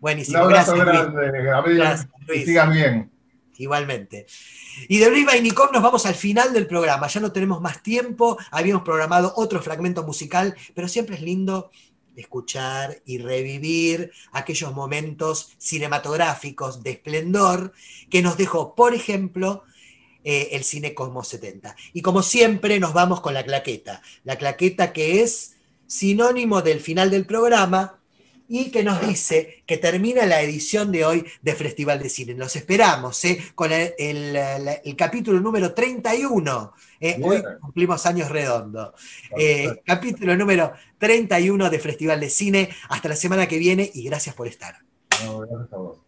[SPEAKER 1] Buenísimo,
[SPEAKER 11] abrazo
[SPEAKER 1] gracias. Luis.
[SPEAKER 11] Gabriel.
[SPEAKER 1] Gracias,
[SPEAKER 11] Que
[SPEAKER 1] Luis.
[SPEAKER 11] sigas bien.
[SPEAKER 1] Igualmente. Y de Luis Bainikov nos vamos al final del programa. Ya no tenemos más tiempo. Habíamos programado otro fragmento musical, pero siempre es lindo escuchar y revivir aquellos momentos cinematográficos de esplendor que nos dejó, por ejemplo, eh, el cine Cosmos 70. Y como siempre nos vamos con la claqueta. La claqueta que es sinónimo del final del programa y que nos dice que termina la edición de hoy de Festival de Cine. Los esperamos ¿eh? con el, el- el- el capítulo número 31. ¿eh? Hoy cumplimos años redondos. Eh, capítulo número 31 de Festival de Cine. Hasta la semana que viene y gracias por estar.
[SPEAKER 11] No, gracias a vos.